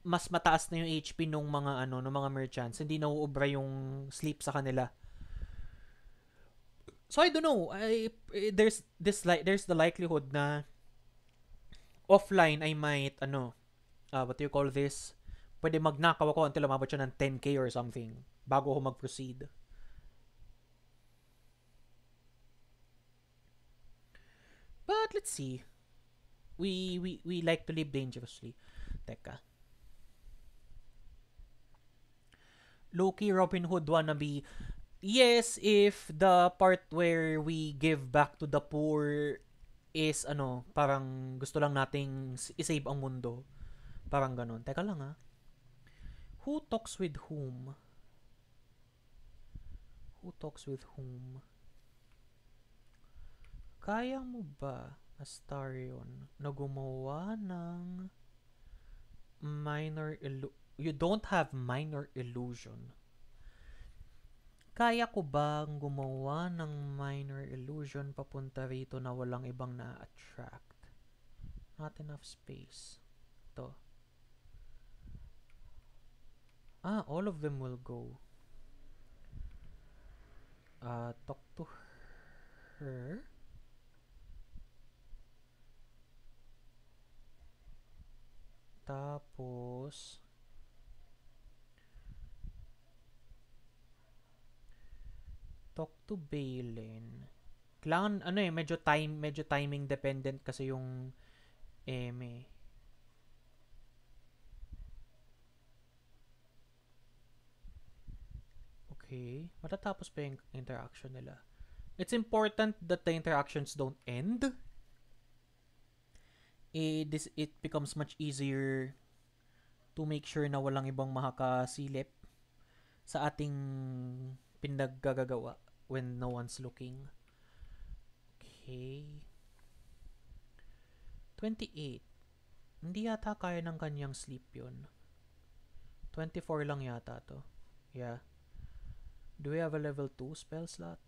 Mas mataas na yung HP nung mga ano, nung mga merchants. Hindi na uubra yung sleep sa kanila. So I don't know. I there's this like there's the likelihood na offline I might ano uh, what do you call this? Pwede magnakaw ako until umabot siya ng 10k or something bago ako mag-proceed. But let's see. We we we like to live dangerously. Teka. Loki Robin Hood wannabe. Yes, if the part where we give back to the poor is ano, parang gusto lang nating isave ang mundo. Parang ganun. Teka lang ha. Who talks with whom? Who talks with whom? Kaya mo ba, Astarion, na gumawa ng minor illu- You don't have minor illusion. Kaya ko bang gumawa ng minor illusion papunta rito na walang ibang na-attract? Not enough space. To. Ah, all of them will go. Uh, talk to her. Tapos, talk to Balin. Kailangan, ano eh, medyo time, medyo timing dependent kasi yung eme. Okay. Matatapos pa yung interaction nila. It's important that the interactions don't end eh, this, it becomes much easier to make sure na walang ibang makakasilip sa ating pinaggagawa when no one's looking. Okay. 28. Hindi yata kaya ng kanyang sleep yun. 24 lang yata to. Yeah. Do we have a level 2 spell slot?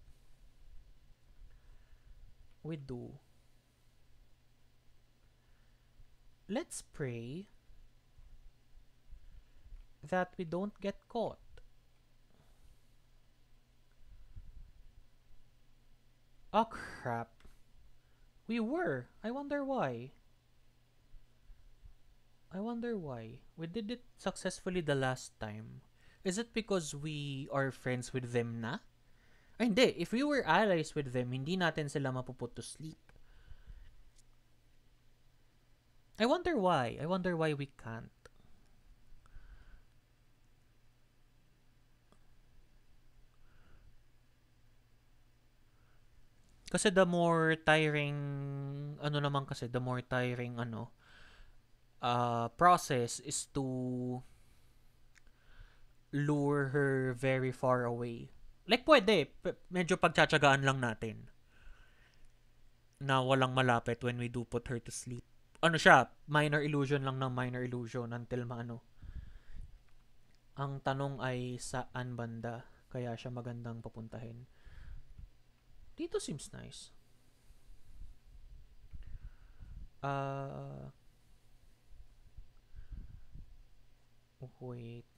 We do. Let's pray that we don't get caught. Oh crap. We were. I wonder why. I wonder why. We did it successfully the last time. Is it because we are friends with them na? Ay, hindi. If we were allies with them, hindi natin sila mapuput to sleep. I wonder why. I wonder why we can't. Kasi the more tiring, ano naman kasi, the more tiring, ano, uh, process is to lure her very far away. Like, pwede. P- medyo pagtsatsagaan lang natin. Na walang malapit when we do put her to sleep ano siya, minor illusion lang ng minor illusion until maano. Ang tanong ay saan banda kaya siya magandang papuntahin. Dito seems nice. Uh, wait.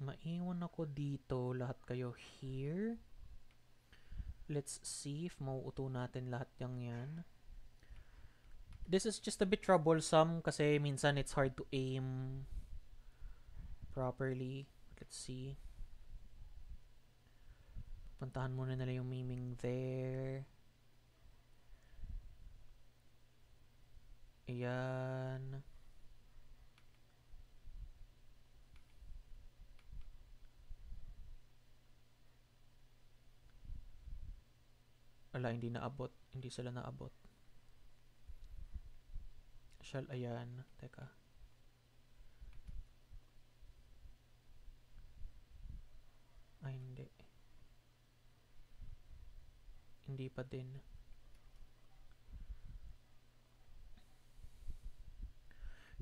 Maiwan ako dito. Lahat kayo here. Let's see if mauuto natin lahat yung yan. This is just a bit troublesome kasi minsan it's hard to aim properly. Let's see. Puntahan muna nila yung miming there. Ayan. Wala, hindi naabot. Hindi sila naabot. Shall, ayan. Teka. Ay, hindi. Hindi pa din.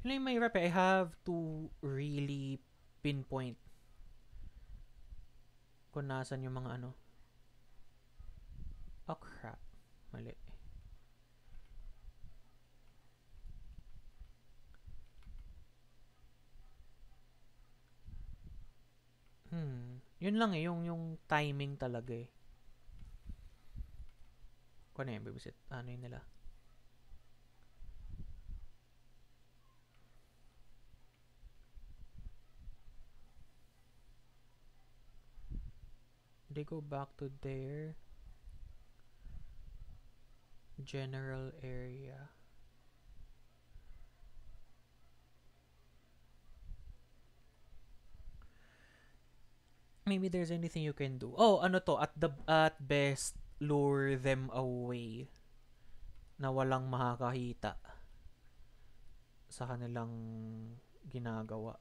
Yun yung mahirap eh. I have to really pinpoint kung nasan yung mga ano. Oh crap. Mali. Hmm. Yun lang eh. Yung, yung timing talaga eh. Kung ano yun, babysit. Ano yun nila? They go back to their general area. Maybe there's anything you can do. Oh, ano to? At the at best, lure them away na walang makakahita sa kanilang ginagawa.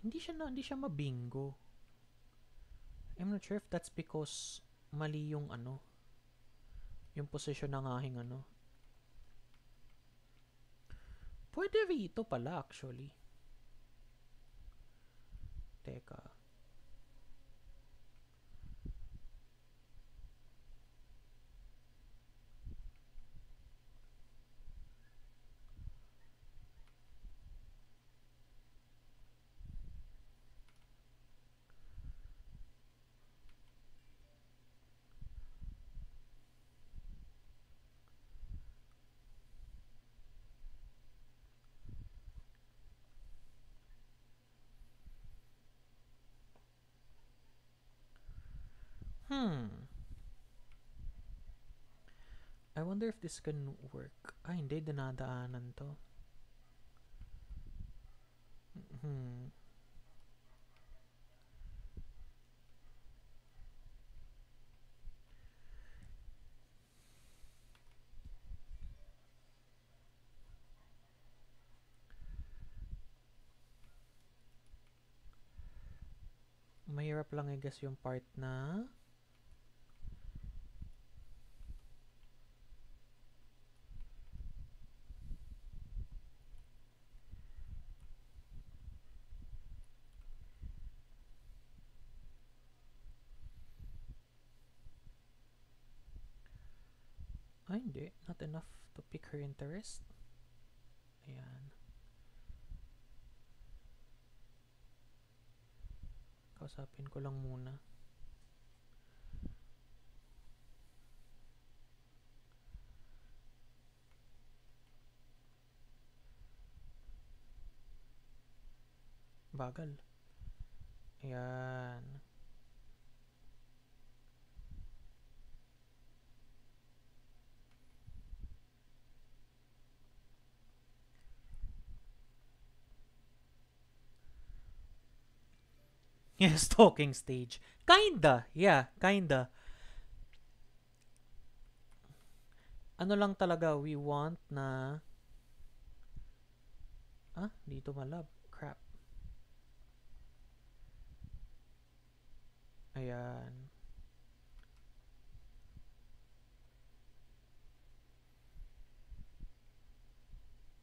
Hindi siya na, hindi siya mabingo. I'm not sure if that's because mali yung ano, yung position ng aking ano. Pwede rito pala actually. Teka. Hmm. I wonder if this can work. Ah, hindi. Dinadaanan to. Hmm. Mahirap lang I guess yung part na Ay, hindi. Not enough to pick her interest. Ayan. Kausapin ko lang muna. Bagal. Ayan. Yes, talking stage. Kinda. Yeah, kinda. Ano lang talaga, we want na... Ah, dito malab. Crap. Ayan.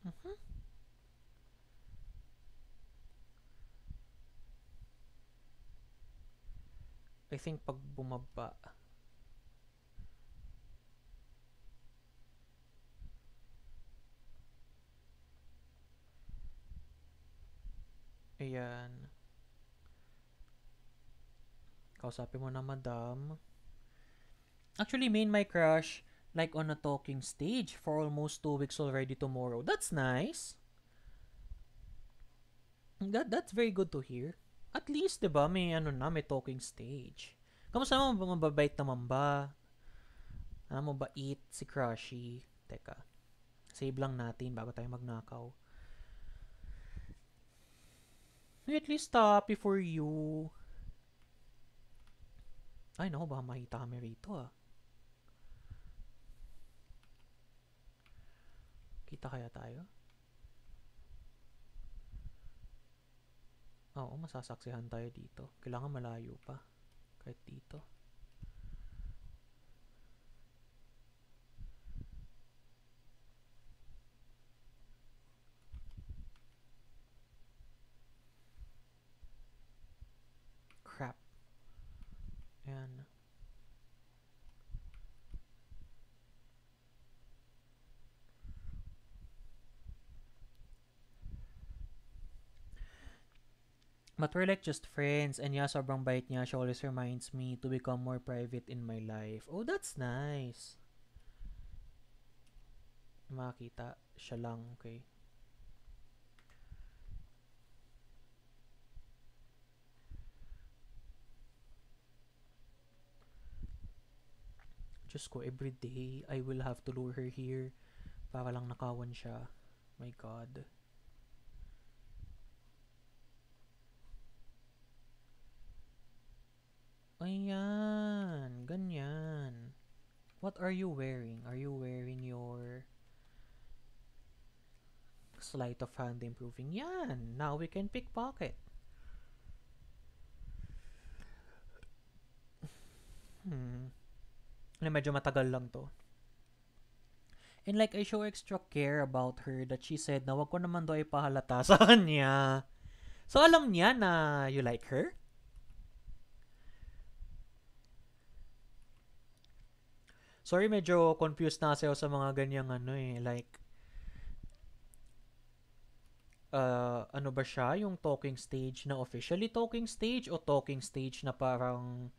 Mhm. I think pag bumaba. Ayan. Kausapin mo na, madam. Actually, main my crush like on a talking stage for almost two weeks already tomorrow. That's nice. That, that's very good to hear. At least, di ba, may ano na, may talking stage. Kamusta naman? Mababait naman ba? Ano mo ba eat si Crushy? Teka. Save lang natin bago tayo magnakaw. At least happy for you. Ay, naku, baka makita kami rito ah. Kita kaya tayo? Oo, masasaksihan tayo dito. Kailangan malayo pa. Kahit dito. Crap. Ayan. But we're like just friends and yeah, sobrang bait niya. She always reminds me to become more private in my life. Oh, that's nice. Makita siya lang, okay. Diyos ko, every day I will have to lure her here para lang nakawan siya. My God. Ayan, ganyan. What are you wearing? Are you wearing your sleight of hand improving? Yan, now we can pickpocket. Hmm. Na medyo matagal lang to. And like, I show extra care about her that she said na wag ko naman daw ipahalata sa kanya. So, alam niya na you like her? Sorry, medyo confused na ako sa mga ganyang ano eh. Like, uh, ano ba siya? Yung talking stage na officially talking stage o talking stage na parang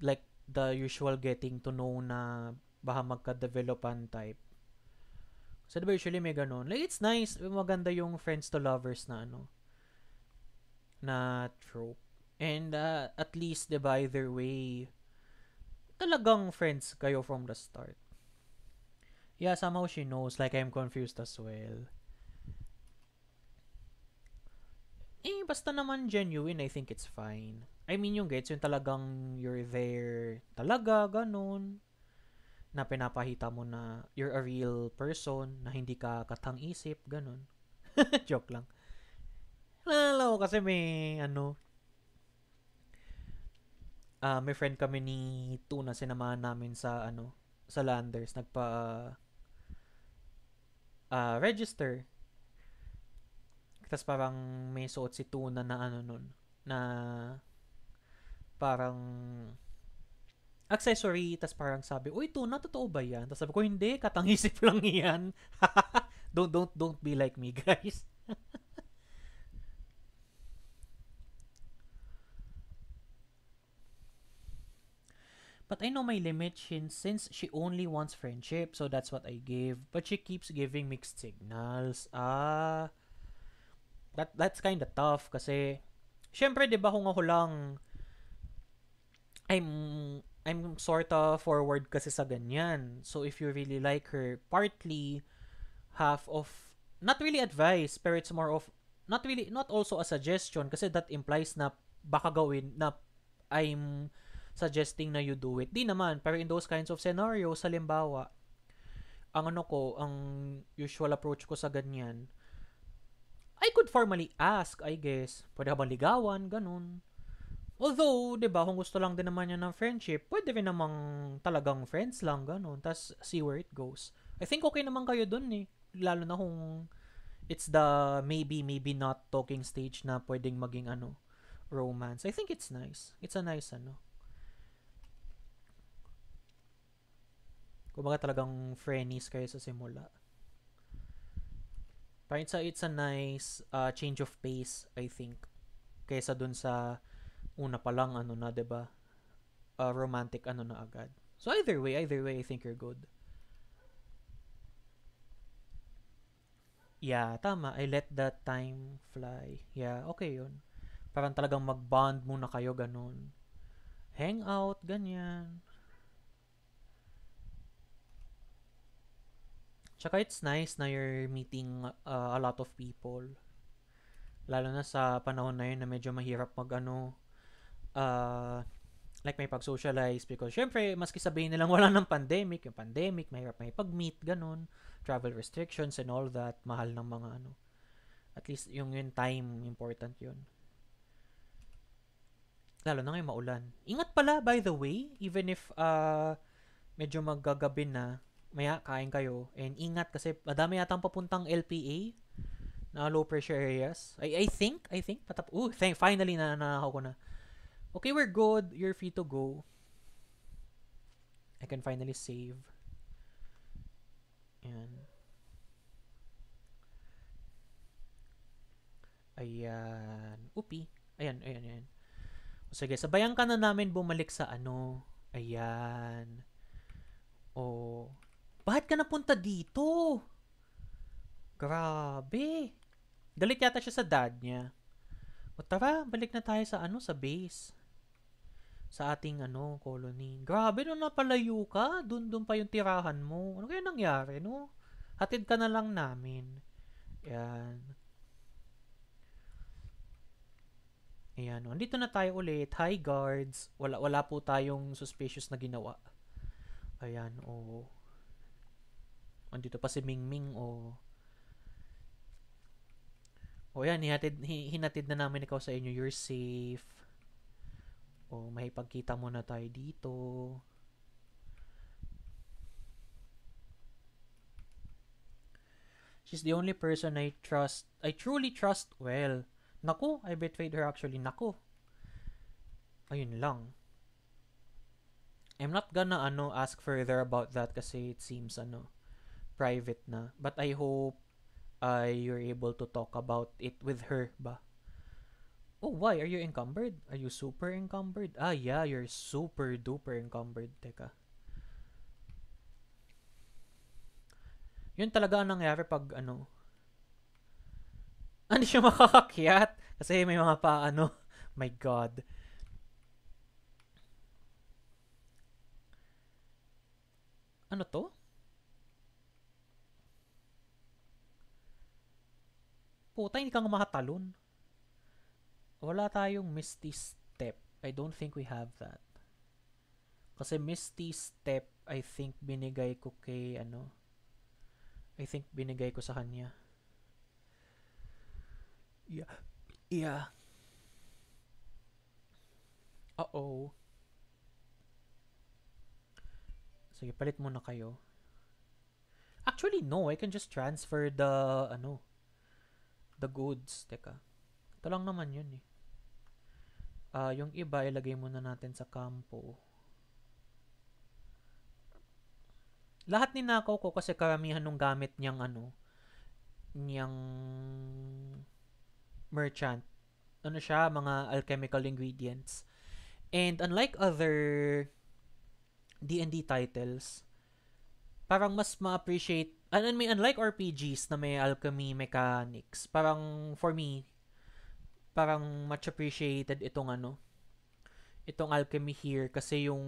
like the usual getting to know na baka magka-developan type. Kasi diba usually may ganun. Like, it's nice. Maganda yung friends to lovers na ano na trope. And uh, at least, diba, either way, talagang friends kayo from the start. Yeah, somehow she knows. Like, I'm confused as well. Eh, basta naman genuine, I think it's fine. I mean, yung gets, yung talagang you're there talaga, ganun. Na pinapahita mo na you're a real person, na hindi ka katang-isip, ganun. Joke lang. Nalala ko kasi may, ano, uh, may friend kami ni Tuna, sinamahan namin sa, ano, sa Landers, nagpa, uh, register. Tapos parang may suot si Tuna na ano nun, na parang accessory, tapos parang sabi, Uy, Tuna, totoo ba yan? Tapos sabi ko, hindi, katangisip lang yan. don't, don't, don't be like me, guys. But I know my limit since she only wants friendship, so that's what I give. But she keeps giving mixed signals. Ah, that that's kind of tough kasi syempre 'di ba kung ako lang I'm I'm sort of forward kasi sa ganyan. So if you really like her, partly half of not really advice, pero it's more of not really not also a suggestion kasi that implies na baka gawin na I'm suggesting na you do it. Di naman, pero in those kinds of scenarios, halimbawa, ang ano ko, ang usual approach ko sa ganyan, I could formally ask, I guess, pwede bang ligawan, ganun. Although, di ba, kung gusto lang din naman niya ng friendship, pwede rin namang talagang friends lang, ganun. Tapos, see where it goes. I think okay naman kayo dun eh. Lalo na kung it's the maybe, maybe not talking stage na pwedeng maging ano, romance. I think it's nice. It's a nice ano Kumbaga talagang friendlies kayo sa simula. Parang it's a, it's a nice uh, change of pace, I think. Kaysa dun sa una pa lang, ano na, ba uh, romantic ano na agad. So either way, either way, I think you're good. Yeah, tama. I let that time fly. Yeah, okay yun. Parang talagang mag-bond muna kayo, ganun. Hang out, ganyan. Tsaka it's nice na you're meeting uh, a lot of people. Lalo na sa panahon na yun na medyo mahirap mag ano, uh, like may pag-socialize because syempre maski sabihin nilang wala ng pandemic, yung pandemic, mahirap may pag-meet, ganun, travel restrictions and all that, mahal ng mga ano. At least yung yung time important yun. Lalo na ngayon maulan. Ingat pala by the way, even if uh, medyo maggagabi na, maya kain kayo and ingat kasi madami yata papuntang LPA na low pressure areas. I I think, I think patap. Uh, thank finally na nanakaw ko na Okay, we're good. You're free to go. I can finally save. Ayan. Ayan. Upi. Ayan, ayan, ayan. O sige, sabayan ka na namin bumalik sa ano. Ayan. O. Bakit ka napunta dito? Grabe. Galit yata siya sa dad niya. O tara, balik na tayo sa ano, sa base sa ating ano, colony. Grabe no napalayo ka, dun dun pa yung tirahan mo. Ano kaya nangyari, no? Hatid ka na lang namin. Yan. Ayan, no. andito na tayo ulit. Hi guards. Wala wala po tayong suspicious na ginawa. Ayan, oh. Andito pa si Mingming, oh. O yan, hinatid, hinatid na namin ikaw sa inyo. You're safe. O may pagkita muna tayo dito. She's the only person I trust, I truly trust well. Naku, I betrayed her actually. Naku. Ayun lang. I'm not gonna ano ask further about that kasi it seems ano private na. But I hope uh, you're able to talk about it with her ba? Oh, why? Are you encumbered? Are you super encumbered? Ah, yeah, you're super duper encumbered. Teka. Yun talaga ang nangyari pag ano. Hindi siya makakakyat. Kasi may mga pa ano. My God. Ano to? Puta, hindi ka nga makatalon. Wala tayong Misty Step. I don't think we have that. Kasi Misty Step, I think binigay ko kay ano. I think binigay ko sa kanya. Yeah. Yeah. Uh-oh. Sige, palit muna kayo. Actually, no. I can just transfer the, ano, the goods. Teka. Ito lang naman yun eh. Uh, yung iba, ilagay muna natin sa kampo. Lahat ninakaw ko kasi karamihan ng gamit niyang ano, niyang merchant. Ano siya, mga alchemical ingredients. And unlike other D&D titles, parang mas ma-appreciate, and I mean, unlike RPGs na may alchemy mechanics, parang for me, parang much appreciated itong ano itong alchemy here. Kasi yung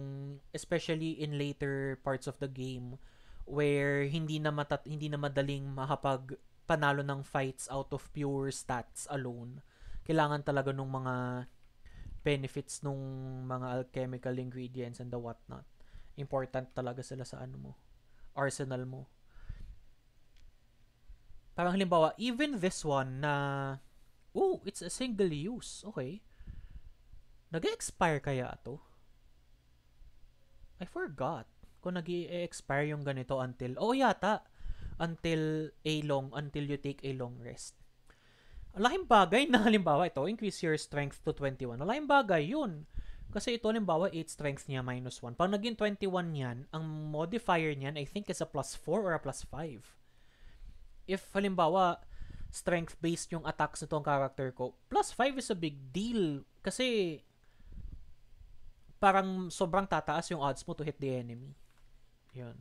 especially in later parts of the game where hindi na matat hindi na madaling makapag panalo ng fights out of pure stats alone. Kailangan talaga ng mga benefits nung mga alchemical ingredients and the whatnot. Important talaga sila sa ano mo arsenal mo parang halimbawa even this one na Oh, it's a single use. Okay. Nag-expire kaya to? I forgot kung nag expire yung ganito until, oh yata, until a long, until you take a long rest. Laking bagay na halimbawa ito, increase your strength to 21. Laking bagay yun. Kasi ito, halimbawa, 8 strength niya minus 1. Pag naging 21 yan, ang modifier niyan, I think, is a plus 4 or a plus 5. If, halimbawa, strength-based yung attacks nitong character ko, plus 5 is a big deal. Kasi, parang sobrang tataas yung odds mo to hit the enemy. Yun.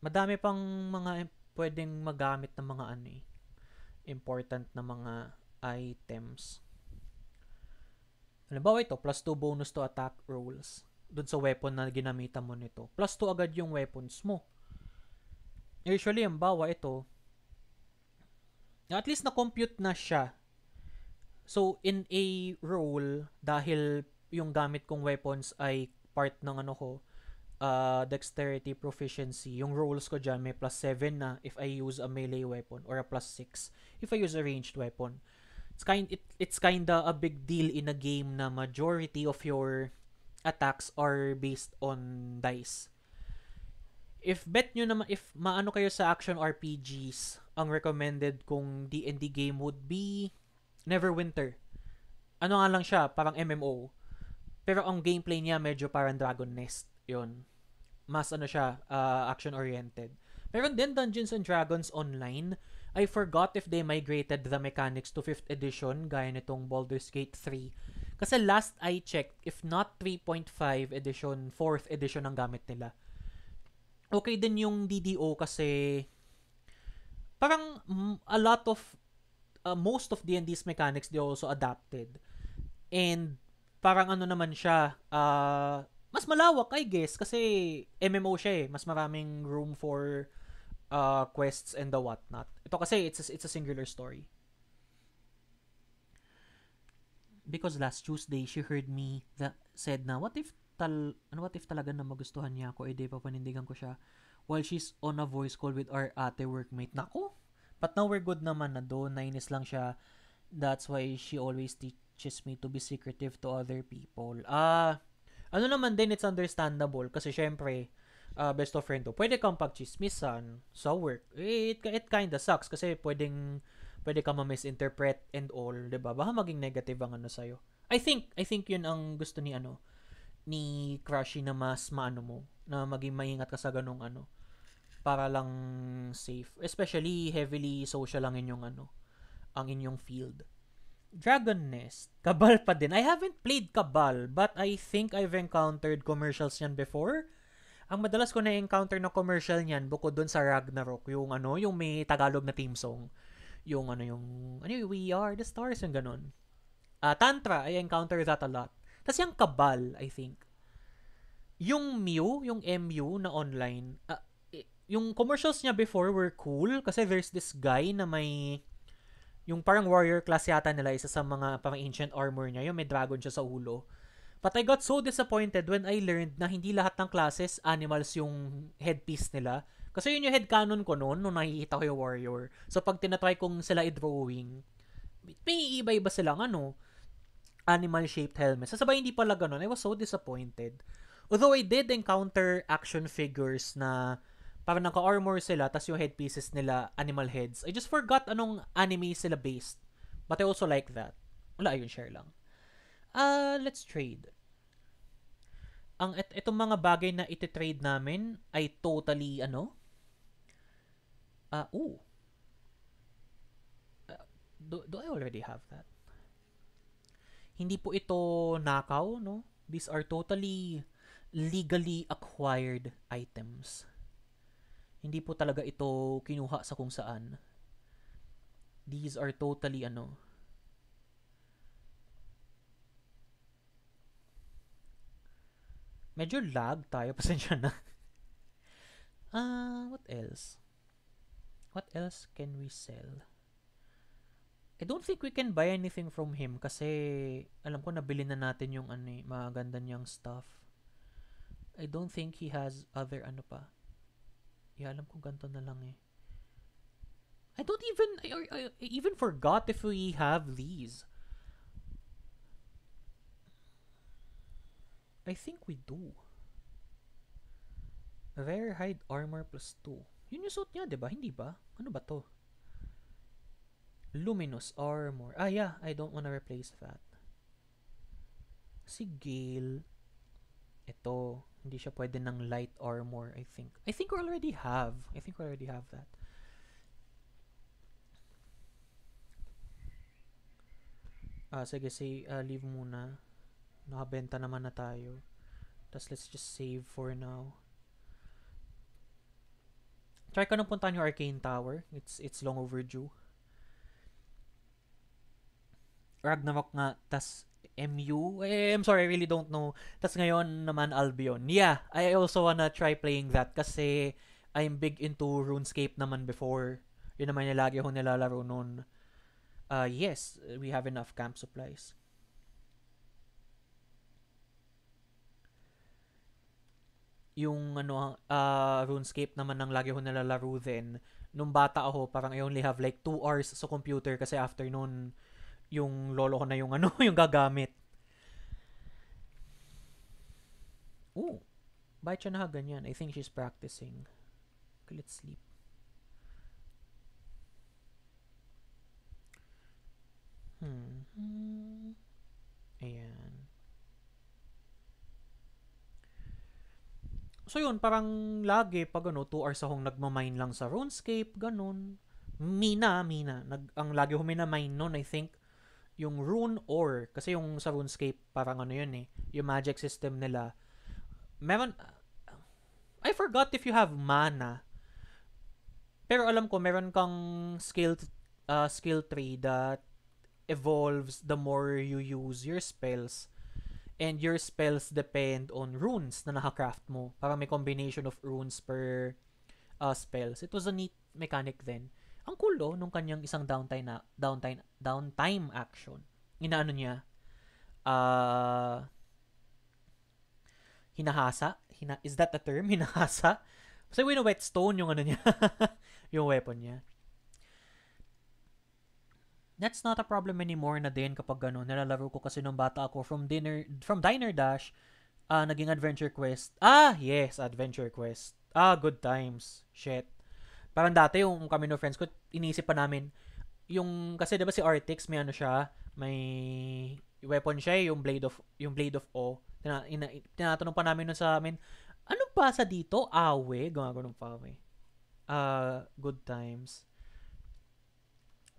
Madami pang mga pwedeng magamit ng mga ano eh, important na mga items. Halimbawa ito, plus 2 bonus to attack rolls. Doon sa weapon na ginamitan mo nito. Plus 2 agad yung weapons mo. Usually, ang bawa ito, at least na-compute na siya. So, in a roll, dahil yung gamit kong weapons ay part ng ano ko, uh, dexterity proficiency, yung rolls ko dyan may plus 7 na if I use a melee weapon or a plus 6 if I use a ranged weapon it's kind it, it's kinda a big deal in a game na majority of your attacks are based on dice. If bet nyo naman, if maano kayo sa action RPGs, ang recommended kong D&D game would be Neverwinter. Ano nga lang siya, parang MMO. Pero ang gameplay niya medyo parang Dragon Nest. Yun. Mas ano siya, uh, action-oriented. Meron din Dungeons and Dragons online I forgot if they migrated the mechanics to 5th edition gaya nitong Baldur's Gate 3. Kasi last I checked, if not 3.5 edition, 4th edition ang gamit nila. Okay din yung DDO kasi parang a lot of uh, most of D&D's mechanics they also adapted. And parang ano naman siya, uh, mas malawak I guess kasi MMO siya eh. Mas maraming room for uh, quests and the whatnot. Ito kasi it's a, it's a singular story. Because last Tuesday she heard me that said na what if tal ano what if talaga na magustuhan niya ako eh di pa panindigan ko siya while she's on a voice call with our ate workmate. Nako. But now we're good naman na do nainis lang siya. That's why she always teaches me to be secretive to other people. Ah, uh, ano naman din it's understandable kasi syempre uh, best of friend to, pwede kang pagchismisan sa work. It, it kinda sucks kasi pwedeng pwede ka ma-misinterpret and all, 'di ba? Baka maging negative ang ano sa'yo. I think I think 'yun ang gusto ni ano ni Crushy na mas maano mo, na maging maingat ka sa ganung ano para lang safe. Especially heavily social lang inyong ano, ang inyong field. Dragon Nest. Kabal pa din. I haven't played Kabal, but I think I've encountered commercials yan before ang madalas ko na-encounter na commercial niyan bukod doon sa Ragnarok, yung ano, yung may Tagalog na theme song. Yung ano, yung, ano yung We Are the Stars, yung ganun. Uh, Tantra, I encounter that a lot. Tapos yung Kabal, I think. Yung Mew, yung MU na online, uh, yung commercials niya before were cool kasi there's this guy na may yung parang warrior class yata nila isa sa mga parang ancient armor niya yung may dragon siya sa ulo But I got so disappointed when I learned na hindi lahat ng classes animals yung headpiece nila. Kasi yun yung headcanon ko noon nung nakikita ko yung warrior. So pag tinatry kong sila i-drawing, may iba-iba silang ano, animal-shaped helmets. Sasabay hindi pala ganun. I was so disappointed. Although I did encounter action figures na parang naka-armor sila, tas yung headpieces nila, animal heads. I just forgot anong anime sila based. But I also like that. Wala, ayun, share lang. Uh, let's trade ang et, itong mga bagay na iti-trade namin ay totally ano uh, ooh uh, do, do I already have that hindi po ito nakaw no these are totally legally acquired items hindi po talaga ito kinuha sa kung saan these are totally ano Medyo lag tayo. Pasensya na. Ah, uh, what else? What else can we sell? I don't think we can buy anything from him kasi alam ko nabili na natin yung ano, eh, maganda niyang stuff. I don't think he has other ano pa. Yeah, alam ko ganito na lang eh. I don't even I, I, I even forgot if we have these. I think we do. Rare hide armor plus 2. Yun yung suit niya, di ba? Hindi ba? Ano ba to? Luminous armor. Ah, yeah. I don't wanna replace that. Si Gale, ito, hindi siya pwede ng light armor, I think. I think we already have. I think we already have that. Ah, sige, say, uh, leave muna. Nakabenta naman na tayo. Tapos let's just save for now. Try ka nang puntahan yung Arcane Tower. It's, it's long overdue. Ragnarok nga, tas MU? Eh, I'm sorry, I really don't know. Tapos ngayon naman Albion. Yeah, I also wanna try playing that kasi I'm big into RuneScape naman before. Yun naman yung lagi akong nilalaro noon. Uh, yes, we have enough camp supplies. Yung ano, uh, RuneScape naman ang lagi akong nilalaro then. Nung bata ako, parang I only have like 2 hours sa computer kasi after noon, yung lolo ko na yung ano, yung gagamit. Oh, bakit siya nakaganyan? I think she's practicing. Okay, let's sleep. Hmm. Ayan. So yun, parang lagi pag ano, 2 hours akong nagmamine lang sa RuneScape, ganun. Mina, Mina. Nag, ang lagi ko minamine noon, I think, yung rune or kasi yung sa RuneScape parang ano yun eh yung magic system nila. Meron I forgot if you have mana pero alam ko meron kang skill uh, skill tree that evolves the more you use your spells. And your spells depend on runes na naka-craft mo. Para may combination of runes per uh, spells. It was a neat mechanic then ang cool nung kanyang isang downtime na downtime downtime action. Inaano niya uh, hinahasa? Hina, is that a term? Hinahasa? Kasi win whetstone yung ano niya. yung weapon niya. That's not a problem anymore na din kapag ano, nilalaro ko kasi nung bata ako from dinner from Diner Dash, uh, naging Adventure Quest. Ah, yes, Adventure Quest. Ah, good times. Shit. Parang dati yung kami no friends ko, inisip pa namin, yung, kasi diba si Artix, may ano siya, may weapon siya, yung Blade of, yung Blade of O. Tina, ina, tinatanong pa namin nun sa amin, ano pa sa dito? Awe? Gumagano pa kami. Uh, good times.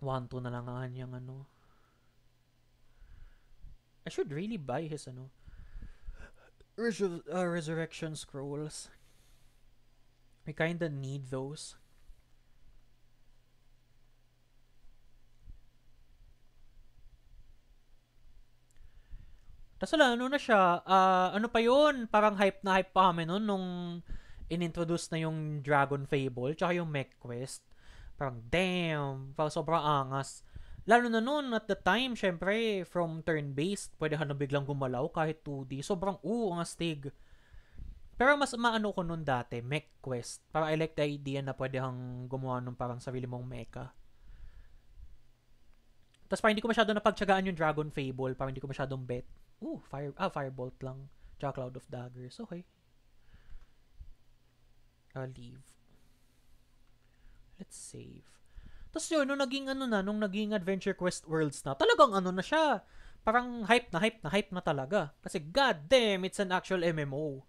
1-2 na lang ang kanyang ano. I should really buy his ano. Resur- uh, resurrection scrolls. We kinda need those. Tapos wala, ano na siya, uh, ano pa yun, parang hype na hype pa kami noon nung inintroduce na yung Dragon Fable, tsaka yung Mech Quest. Parang, damn, parang sobrang angas. Lalo na noon, at the time, syempre, from turn-based, pwede ka na biglang gumalaw kahit 2D. Sobrang, oo, ang astig. Pero mas maano ko noon dati, Mech Quest. Parang I like the idea na pwede kang gumawa nung parang sarili mong mecha. Tapos parang hindi ko masyado napagtsagaan yung Dragon Fable. Parang hindi ko masyadong bet. Ooh, fire, ah, firebolt lang. Tsaka cloud of daggers. Okay. I'll leave. Let's save. Tapos yun, nung naging ano na, nung naging Adventure Quest Worlds na, talagang ano na siya. Parang hype na hype na hype na talaga. Kasi god damn, it's an actual MMO.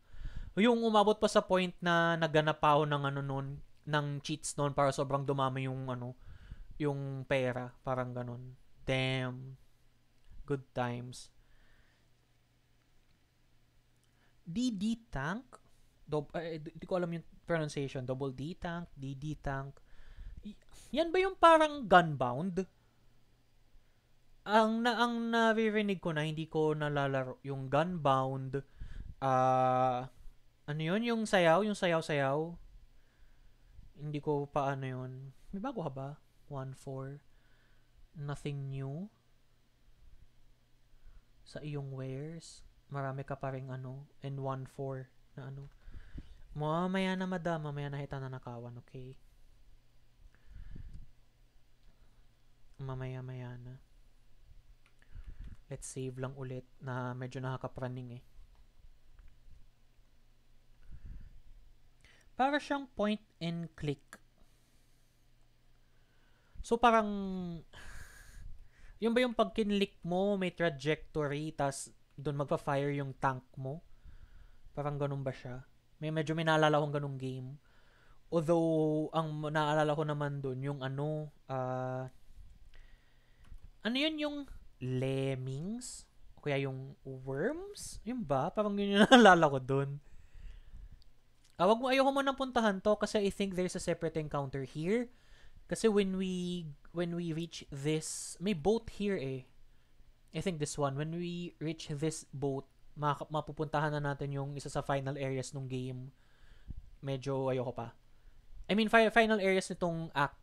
Yung umabot pa sa point na naganap pa ako ng ano nun, ng cheats noon para sobrang dumami yung ano, yung pera. Parang ganun. Damn. Good times. DD tank. Dob eh, di ko alam yung pronunciation. Double D tank, DD tank. Yan ba yung parang gunbound? Ang na ang naririnig ko na hindi ko nalalaro yung gunbound uh, ano yun yung sayaw yung sayaw-sayaw hindi ko pa ano yun may bago ka ba 1-4 nothing new sa iyong wares marami ka pa rin ano, and 1-4 na ano. Mamaya na madam, mamaya na kita na nakawan, okay? Mamaya-maya na. Let's save lang ulit na medyo nakakapraning eh. Para siyang point and click. So parang yung ba yung pag mo may trajectory tas doon magpa-fire yung tank mo. Parang ganun ba siya? May medyo may naalala akong ganung game. Although, ang naalala ko naman doon, yung ano, uh, ano yun yung lemmings? O kaya yung worms? Yun ba? Parang yun yung naalala ko doon. Uh, wag mo, ayoko mo nang puntahan to kasi I think there's a separate encounter here. Kasi when we, when we reach this, may boat here eh. I think this one. When we reach this boat, mapupuntahan na natin yung isa sa final areas ng game. Medyo ayoko pa. I mean, fi- final areas nitong act.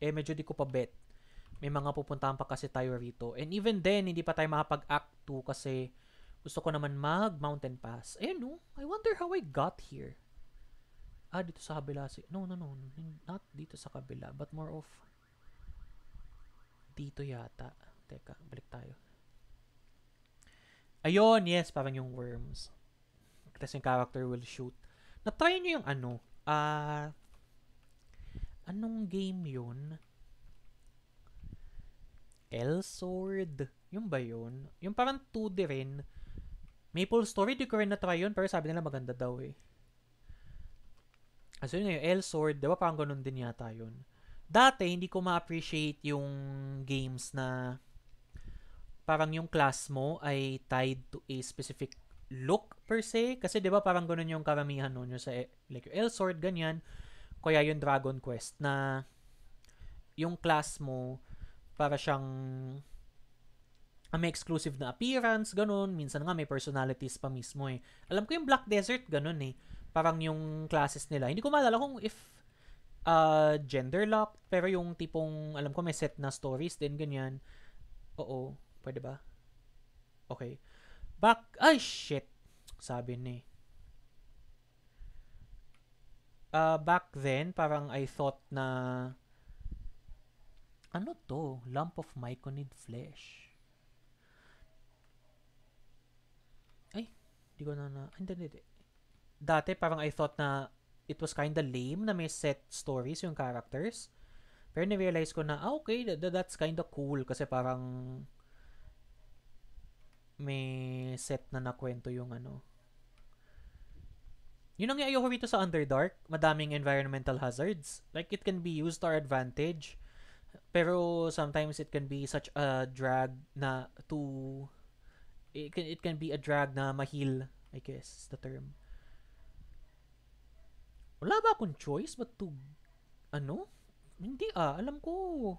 Eh, medyo di ko pa bet. May mga pupuntahan pa kasi tayo rito. And even then, hindi pa tayo makapag-act 2 kasi gusto ko naman mag-mountain pass. Ayun, no? I wonder how I got here. Ah, dito sa kabila. No, no, no. Not dito sa kabila. But more of dito yata. Teka, balik tayo. Ayun, yes, parang yung worms. Tapos yung character will shoot. Na-try nyo yung ano, ah, uh, anong game yun? L-Sword. Yung ba yun? Yung parang 2D rin. Maple Story, di ko rin na-try yun, pero sabi nila maganda daw eh. So yun nga yung L-Sword, di ba parang ganun din yata yun. Dati, hindi ko ma-appreciate yung games na parang yung class mo ay tied to a specific look per se. Kasi 'di ba parang ganoon yung karamihan noon yung sa like yung L-Sword ganyan. Kaya yung Dragon Quest na yung class mo para siyang uh, may exclusive na appearance, ganun. Minsan nga may personalities pa mismo eh. Alam ko yung Black Desert, ganun eh. Parang yung classes nila. Hindi ko maalala kung if uh, gender lock, pero yung tipong, alam ko may set na stories din, ganyan. Oo. Pwede ba? Okay. Back, ay shit. Sabi ni. Uh, back then, parang I thought na ano to? Lump of myconid flesh. Ay, di ko na na, hindi, hindi, hindi. Dati parang I thought na it was kinda lame na may set stories yung characters. Pero na-realize ko na, ah, okay, that, that's kinda cool kasi parang may set na nakwento yung ano. Yun ang ayoko rito sa Underdark. Madaming environmental hazards. Like, it can be used to our advantage. Pero sometimes it can be such a drag na to... It can, it can be a drag na mahil, I guess, the term. Wala ba akong choice but to... Ano? Hindi ah. Alam ko.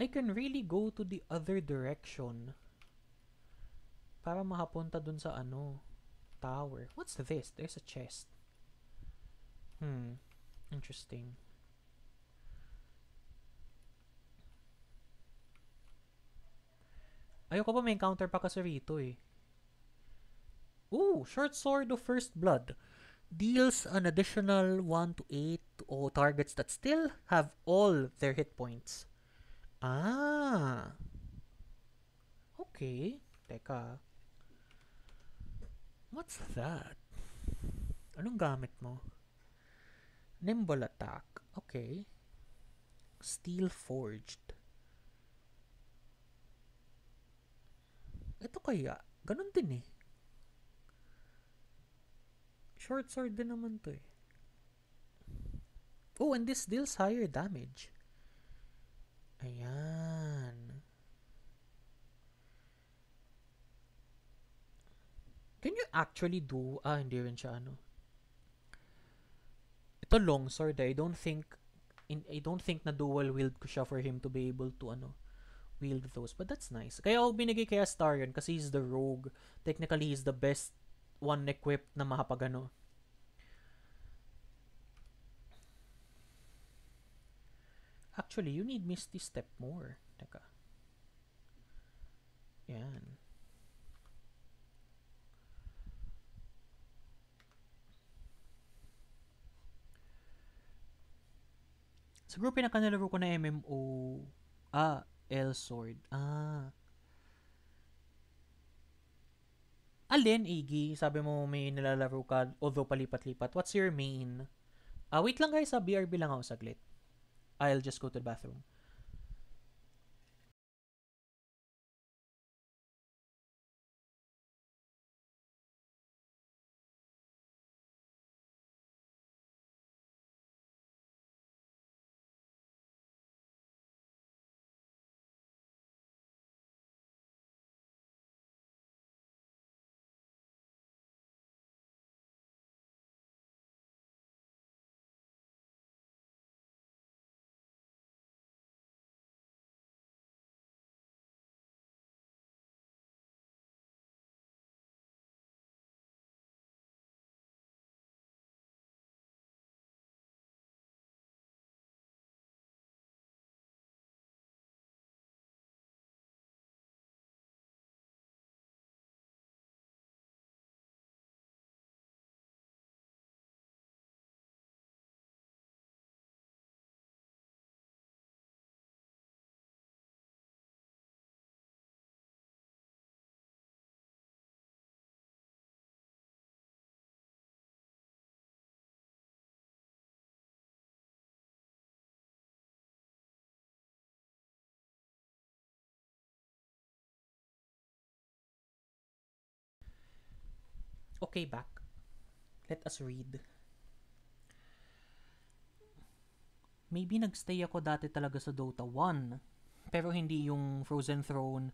I can really go to the other direction para makapunta dun sa ano, tower. What's this? There's a chest. Hmm. Interesting. Ayoko pa may encounter pa kasi rito eh. Ooh, Short Sword of First Blood. Deals an additional 1 to 8 to all targets that still have all their hit points. Ah. Okay. Teka. What's that? Anong gamit mo? Nimble attack. Okay. Steel forged. Ito kaya, ganun din eh. Short sword din naman to eh. Oh, and this deals higher damage. Ayan. Can you actually do, ah, hindi rin siya ano. Ito long sword, I don't think, in, I don't think na dual wield ko siya for him to be able to, ano, wield those. But that's nice. Kaya ako binigay kay Astarion kasi he's the rogue. Technically, he's the best one equipped na makapag, ano, Actually, you need Misty Step more. Teka. Yan. Siguro pinakanalaro ko na MMO, ah, L-Sword. Ah. Alin, Iggy? Sabi mo may nilalaro ka, although palipat-lipat. What's your main? Ah, wait lang guys, sa BRB lang ako saglit. I'll just go to the bathroom. Okay, back. Let us read. Maybe nagstay ako dati talaga sa Dota 1. Pero hindi yung Frozen Throne,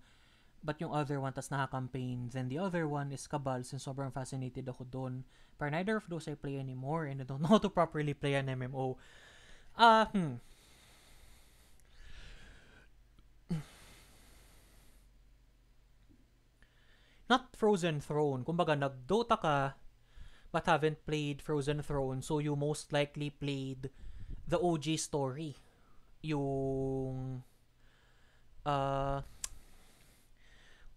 but yung other one, tas naka-campaign. Then the other one is Cabal, since sobrang fascinated ako doon. Pero neither of those I play anymore, and I don't know how to properly play an MMO. Ah, uh, hmm. Not Frozen Throne. Kumbaga, nag-Dota ka, but haven't played Frozen Throne, so you most likely played the OG story. Yung uh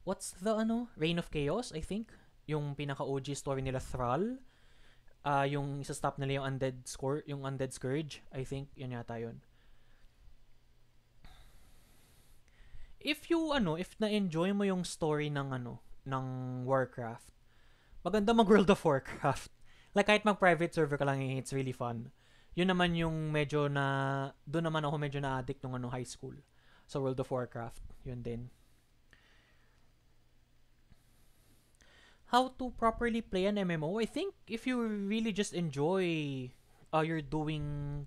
what's the ano? Reign of Chaos, I think. Yung pinaka OG story nila Thrall. Uh, yung isa-stop nila yung Undead Score, yung Undead Scourge, I think, yun yata yun. If you ano, if na-enjoy mo yung story ng ano, ng Warcraft, maganda mag World of Warcraft. Like kahit mag private server ka lang, it's really fun. Yun naman yung medyo na doon naman ako medyo na-addict nung ano high school. Sa World of Warcraft yun din. How to properly play an MMO I think if you really just enjoy uh, you're doing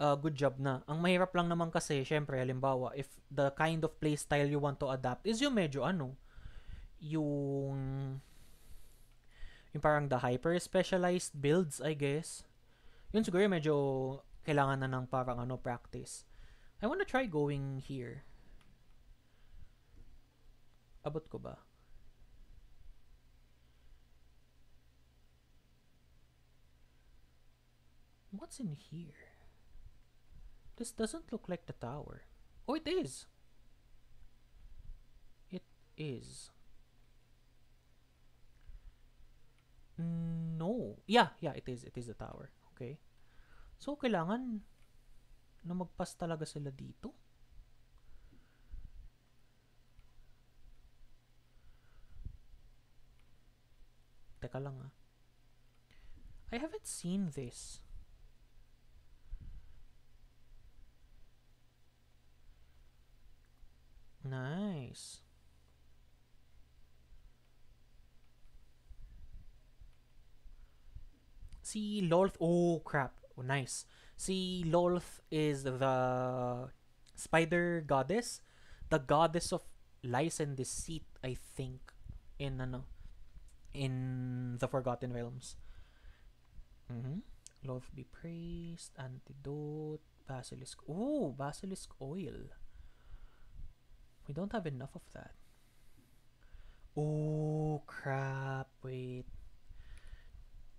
a good job na. Ang mahirap lang naman kasi syempre halimbawa if the kind of play style you want to adapt is yung medyo ano yung yung parang the hyper specialized builds I guess yun siguro medyo kailangan na ng parang ano practice. I wanna try going here. Abot ko ba? What's in here? This doesn't look like the tower. Oh, it is. It is. No. Yeah, yeah, it is. It is the tower. Okay. So, kailangan na magpas talaga sila dito. Teka lang ah. I haven't seen this. Nice. Si Lolth, oh crap, oh nice. See Lolth is the spider goddess, the goddess of lies and deceit, I think, in ano, in the Forgotten Realms. Mm-hmm. Lolth be praised, antidote, basilisk. Oh, basilisk oil. We don't have enough of that. Oh crap! Wait.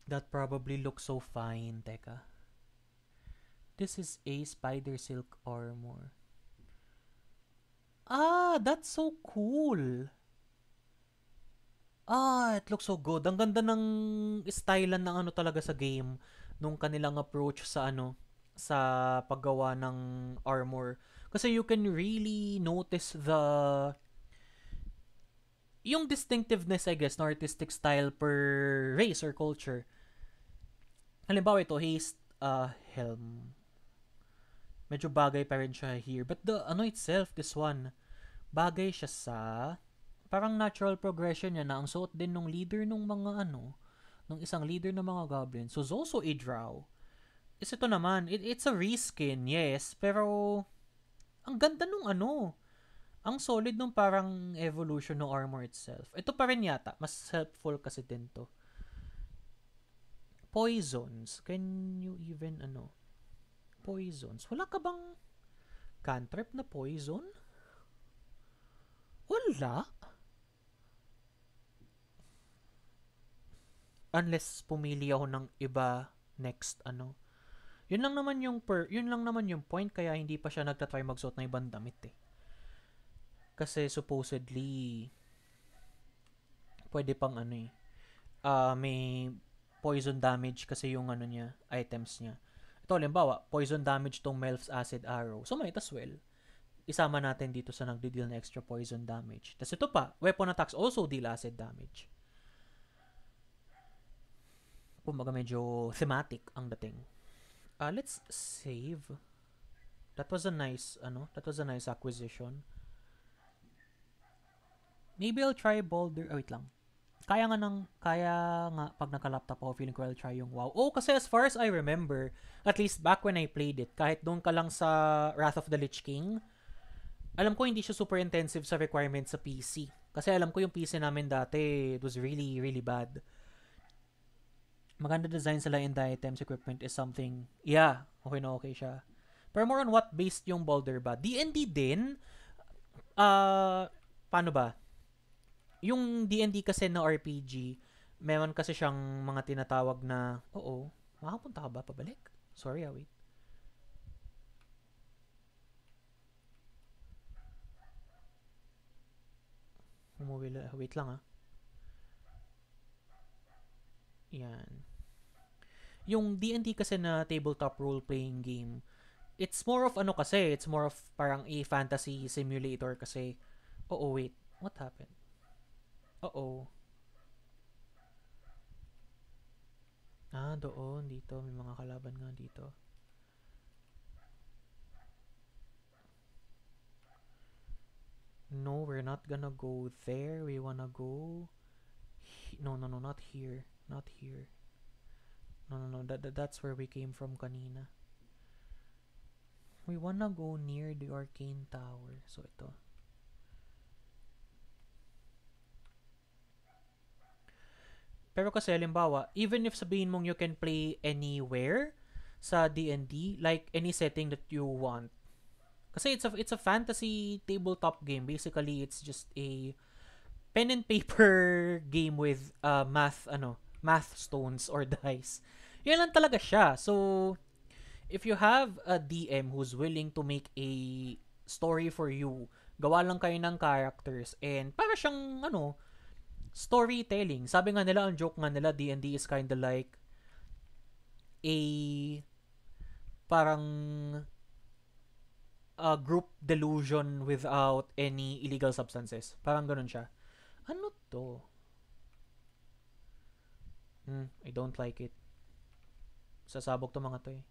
That probably looks so fine, teka. This is a spider silk armor. Ah, that's so cool. Ah, it looks so good. Ang ganda ng stylean ng ano talaga sa game nung kanilang approach sa ano sa paggawa ng armor. Kasi you can really notice the yung distinctiveness, I guess, na artistic style per race or culture. Halimbawa ito, haste uh, helm. Medyo bagay pa rin siya here. But the, ano itself, this one, bagay siya sa, parang natural progression niya na ang suot din ng leader ng mga ano, ng isang leader ng mga goblins. So, also a drow. Is ito naman, it, it's a reskin, yes, pero ang ganda nung ano, ang solid nung parang evolution ng armor itself. Ito pa rin yata, mas helpful kasi din to poisons. Can you even, ano, poisons. Wala ka bang cantrip na poison? Wala. Unless pumili ako ng iba next, ano. Yun lang naman yung per, yun lang naman yung point kaya hindi pa siya nagtatry magsuot ng ibang damit eh. Kasi supposedly pwede pang ano eh. Uh, may poison damage kasi yung ano niya, items niya. Ito, halimbawa, poison damage tong Melf's Acid Arrow. So, might as well. Isama natin dito sa nagde-deal na extra poison damage. Tapos ito pa, weapon attacks also deal acid damage. Kumbaga medyo thematic ang dating. Uh, let's save. That was a nice, ano, that was a nice acquisition. Maybe I'll try Boulder, oh wait lang. kaya nga ng, kaya nga pag naka-laptop ako, feeling ko I'll try yung WoW. Oh, kasi as far as I remember, at least back when I played it, kahit doon ka lang sa Wrath of the Lich King, alam ko hindi siya super intensive sa requirements sa PC. Kasi alam ko yung PC namin dati, it was really, really bad. Maganda design sila in the items, equipment is something, yeah, okay na okay siya. Pero more on what based yung Boulder ba? D&D din, uh, paano ba? Yung D&D kasi na RPG, meron kasi siyang mga tinatawag na, oo, makapunta ka ba pabalik? Sorry, ah, wait. Umuwi la, wait lang ah. Yan. Yung D&D kasi na tabletop role-playing game, it's more of ano kasi, it's more of parang a fantasy simulator kasi, oo, wait, what happened? Oo. Ah, doon. Dito. May mga kalaban nga dito. No, we're not gonna go there. We wanna go... No, no, no. Not here. Not here. No, no, no. That, that, that's where we came from kanina. We wanna go near the arcane tower. So, ito. Pero kasi, halimbawa, even if sabihin mong you can play anywhere sa D&D, like any setting that you want. Kasi it's a, it's a fantasy tabletop game. Basically, it's just a pen and paper game with uh, math, ano, math stones or dice. Yan lang talaga siya. So, if you have a DM who's willing to make a story for you, gawa lang kayo ng characters, and para siyang, ano, storytelling. Sabi nga nila, ang joke nga nila, D&D is kind of like a parang a group delusion without any illegal substances. Parang ganun siya. Ano to? Hmm, I don't like it. Sasabog to mga to eh.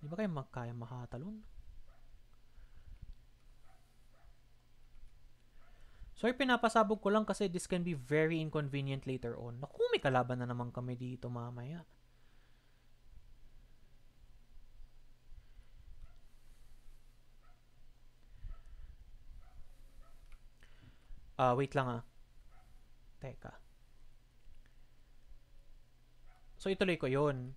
Di ba kayo magkaya makatalon? So, pinapasabog ko lang kasi this can be very inconvenient later on. Naku, may kalaban na naman kami dito mamaya. Ah, uh, wait lang ah. Teka. So, ituloy ko yon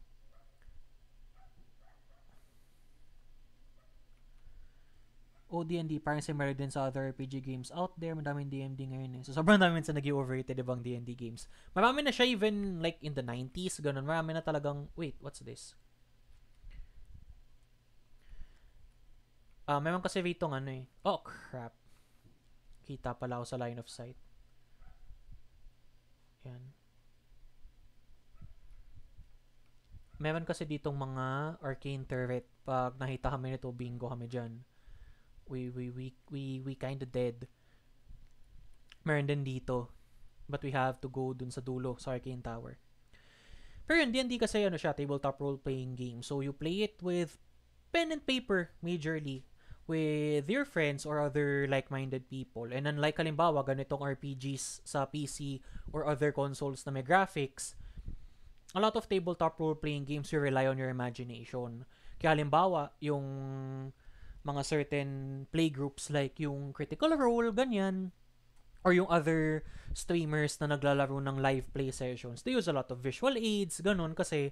OD&D parang similar din sa other RPG games out there. Madaming D&D ngayon eh. So, sobrang dami minsan naging overrated ibang D&D games. Marami na siya even like in the 90s, ganun. Marami na talagang, wait, what's this? Ah, uh, meron kasi rito ano eh. Oh, crap. Kita pala ako sa line of sight. Yan. Meron kasi ditong mga arcane turret. Pag nakita kami nito, bingo kami dyan we we we we, we kind of dead. Meron din dito. But we have to go dun sa dulo, sa Arcane Tower. Pero yun, D&D kasi ano siya, tabletop role-playing game. So you play it with pen and paper, majorly, with your friends or other like-minded people. And unlike halimbawa, ganitong RPGs sa PC or other consoles na may graphics, a lot of tabletop role-playing games, you rely on your imagination. Kaya halimbawa, yung mga certain playgroups like yung Critical Role, ganyan, or yung other streamers na naglalaro ng live play sessions, they use a lot of visual aids, ganun, kasi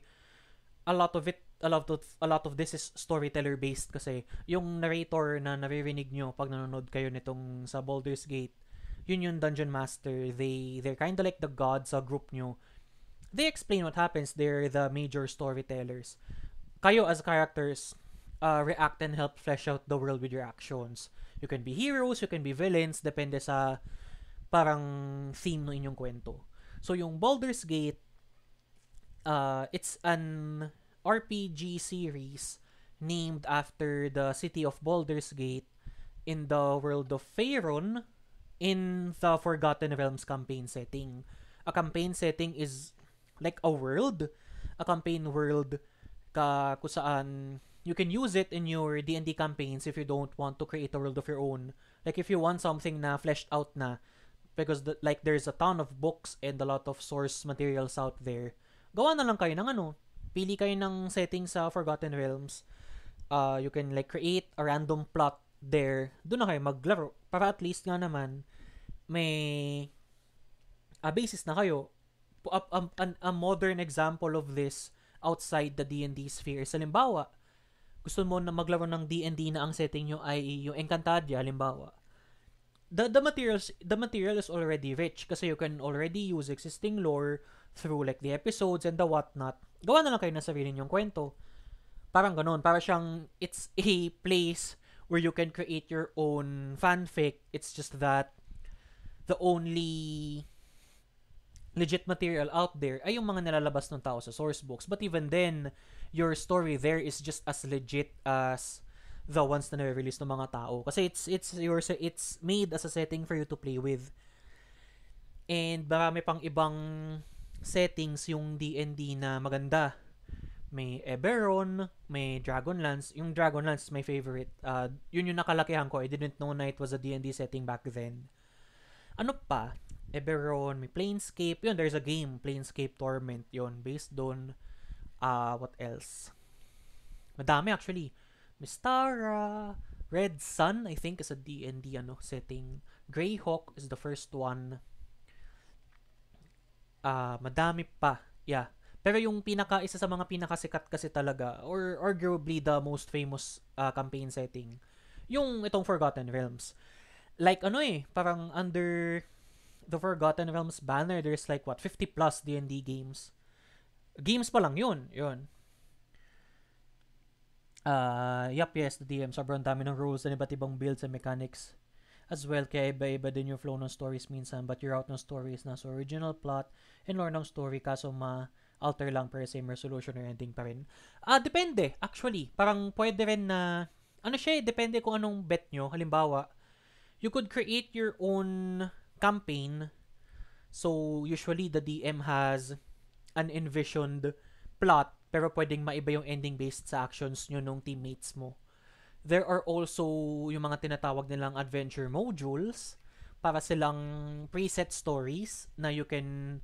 a lot of it, a lot of, a lot of this is storyteller based kasi yung narrator na naririnig nyo pag nanonood kayo nitong sa Baldur's Gate, yun yung dungeon master. They, they're kind of like the gods sa group nyo. They explain what happens. They're the major storytellers. Kayo as characters, uh, react and help flesh out the world with your actions. You can be heroes, you can be villains, depende sa parang theme ng inyong kwento. So yung Baldur's Gate, uh, it's an RPG series named after the city of Baldur's Gate in the world of Faerun in the Forgotten Realms campaign setting. A campaign setting is like a world, a campaign world ka kung saan you can use it in your D&D campaigns if you don't want to create a world of your own. Like if you want something na fleshed out na because the, like there's a ton of books and a lot of source materials out there. Gawa na lang kayo ng ano, pili kayo ng setting sa Forgotten Realms. Uh, you can like create a random plot there. Doon na kayo maglaro para at least nga naman may a basis na kayo. A, a, a modern example of this outside the D&D sphere. Sa limbawa, gusto mo na maglaro ng D&D na ang setting nyo ay yung Encantadia, halimbawa. The, the materials the material is already rich kasi you can already use existing lore through like the episodes and the whatnot. Gawa na lang kayo ng sarili nyong kwento. Parang ganun. Para siyang, it's a place where you can create your own fanfic. It's just that the only legit material out there ay yung mga nilalabas ng tao sa source books. But even then, your story there is just as legit as the ones na nare-release ng mga tao. Kasi it's it's your it's made as a setting for you to play with. And marami pang ibang settings yung D&D na maganda. May Eberron, may Dragonlance. Yung Dragonlance my favorite. Uh, yun yung nakalakihan ko. I didn't know na it was a D&D setting back then. Ano pa? Eberron, may Planescape. Yun, there's a game, Planescape Torment. Yun, based doon. Uh, what else? Madami actually. Mistara, Red Sun, I think, is a D&D ano, setting. Greyhawk is the first one. Uh, madami pa. Yeah. Pero yung pinaka isa sa mga pinakasikat kasi talaga or arguably the most famous uh, campaign setting yung itong Forgotten Realms. Like ano eh, parang under the Forgotten Realms banner, there's like what 50 plus D&D games. Games pa lang 'yun, 'yun. Uh, yup, yes, the DM. Sobrang dami ng rules and iba't ibang builds and mechanics as well. Kaya iba-iba din yung flow ng stories minsan. But your route ng stories na sa original plot and lore ng story kaso ma-alter lang pero same resolution or ending pa rin. Ah, uh, depende. Actually, parang pwede rin na ano siya eh, depende kung anong bet nyo. Halimbawa, you could create your own campaign. So, usually the DM has an envisioned plot pero pwedeng maiba yung ending based sa actions nyo nung teammates mo. There are also yung mga tinatawag nilang adventure modules para silang preset stories na you can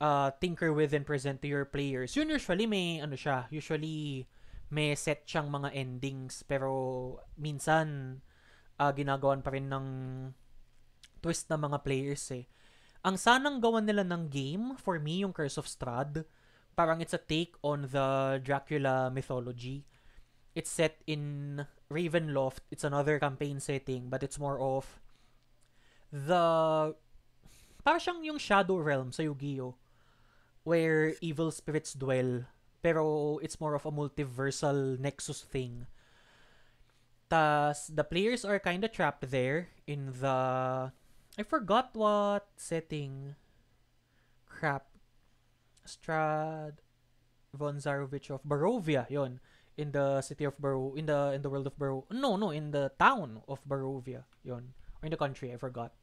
uh, tinker with and present to your players. Yun usually may ano siya, usually may set siyang mga endings pero minsan uh, ginagawan pa rin ng twist na mga players eh. Ang sanang gawan nila ng game, for me, yung Curse of Strahd, parang it's a take on the Dracula mythology. It's set in Ravenloft. It's another campaign setting, but it's more of the parang siyang yung Shadow Realm sa Yu-Gi-Oh! where evil spirits dwell. Pero it's more of a multiversal nexus thing. Tas, the players are kind of trapped there in the I forgot what setting. Crap. Strad von Zarovich of Barovia, yon in the city of Baro in the in the world of Baro no no in the town of Barovia yon or in the country I forgot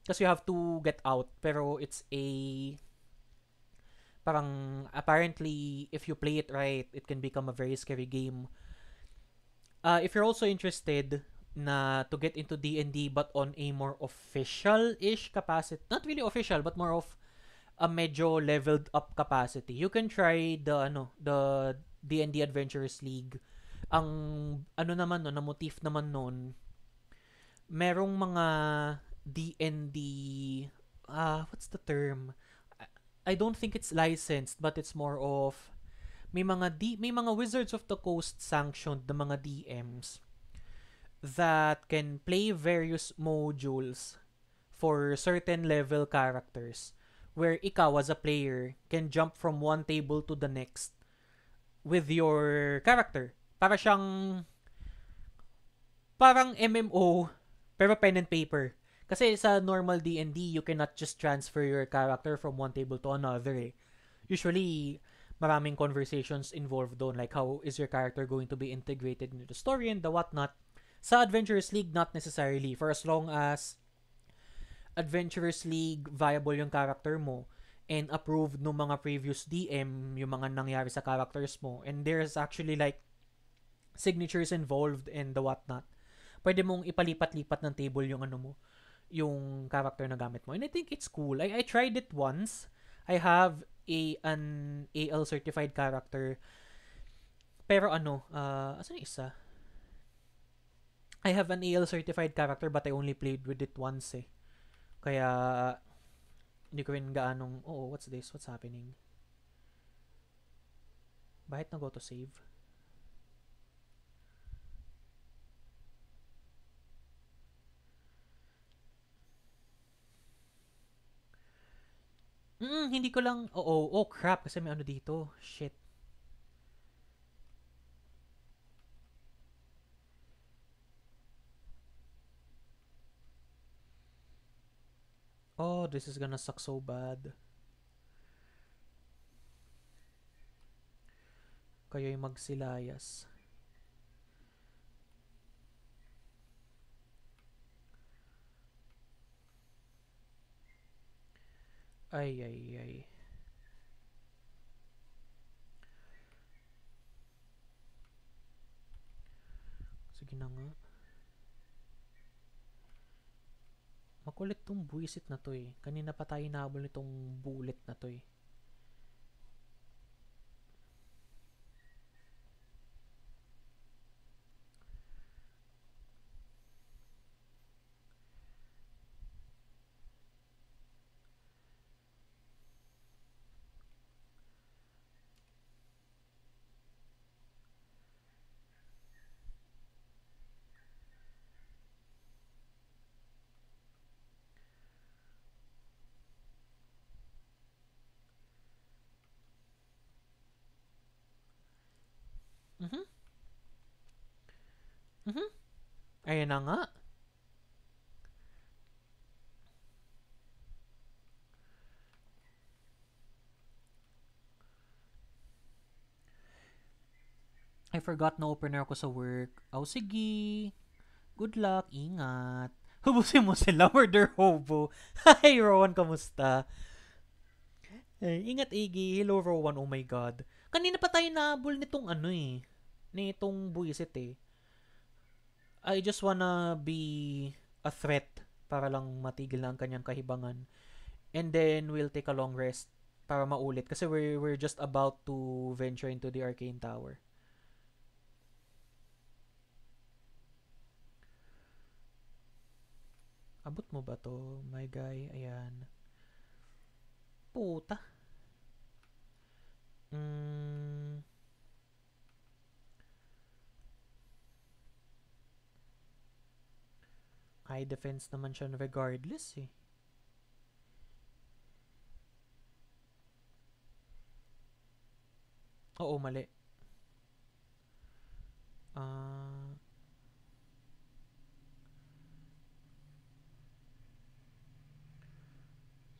because you have to get out pero it's a parang apparently if you play it right it can become a very scary game uh, if you're also interested na to get into D&D but on a more official-ish capacity. Not really official but more of a medyo leveled up capacity. You can try the ano, the D&D Adventurers League. Ang ano naman no, na motif naman noon, merong mga D&D ah uh, what's the term? I don't think it's licensed but it's more of may mga D, may mga Wizards of the Coast sanctioned na mga DMs that can play various modules for certain level characters where ikaw as a player can jump from one table to the next with your character. Para siyang parang MMO pero pen and paper. Kasi sa normal D&D, you cannot just transfer your character from one table to another eh. Usually, maraming conversations involved doon like how is your character going to be integrated into the story and the whatnot. Sa Adventurers League, not necessarily. For as long as Adventurers League viable yung character mo and approved ng mga previous DM yung mga nangyari sa characters mo. And there's actually like signatures involved and the whatnot. Pwede mong ipalipat-lipat ng table yung ano mo, yung character na gamit mo. And I think it's cool. I, I tried it once. I have a an AL certified character. Pero ano, uh, asan yung isa? I have an AL certified character but I only played with it once eh. Kaya hindi ko rin gaanong, oh, what's this? What's happening? Bakit na to save? Mm, hindi ko lang, oo, oh, oh, crap, kasi may ano dito. Shit. Oh, this is gonna suck so bad. Kayo'y magsilayas. Ay, ay, ay. Sige na nga. Makulit tong buwisit na to eh. Kanina pa tayo nabol nitong bullet na to eh. Ayan na nga. I forgot na opener ako sa work. Oh, sige. Good luck. Ingat. Hubusin mo sila, murder hobo. Hi, Rowan. Kamusta? Hey, ingat, Iggy. Hello, Rowan. Oh my God. Kanina pa tayo nabol nitong ano eh. Nitong buisit eh. I just wanna be a threat para lang matigil na ang kanyang kahibangan. And then we'll take a long rest para maulit kasi we're, we're just about to venture into the arcane tower. Abot mo ba to, my guy? Ayan. Puta. Mm. High defense naman siya regardless eh. Oo, mali. Ah... Uh,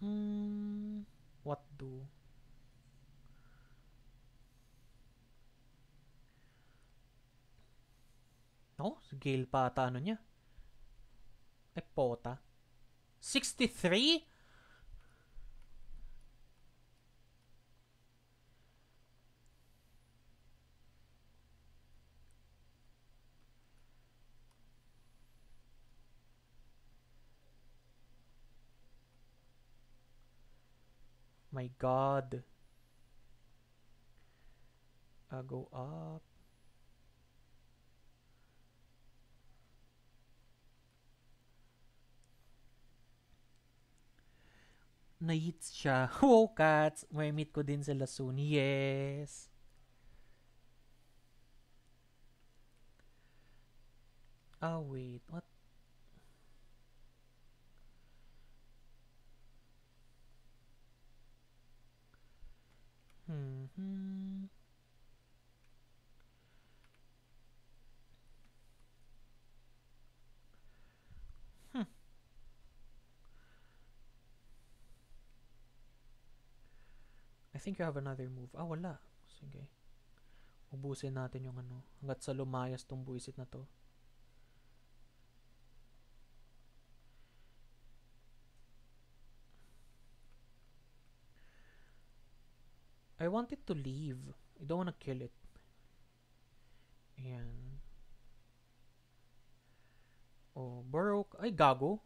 Hmm, what do? Oh, Gale pa ata ano niya. Ay, pota. 63? My God. Uh, go up. Na-hits siya. Wow, cats! May meet ko din sila soon. Yes! Ah, oh, wait. What? Hmm. hmm. Think you have another move. Ah, wala. Sige. Ubusin natin yung ano. Hanggat sa lumayas tong buisit na to. I want it to leave. I don't wanna kill it. Ayan. Oh, burrow. Ay, gago.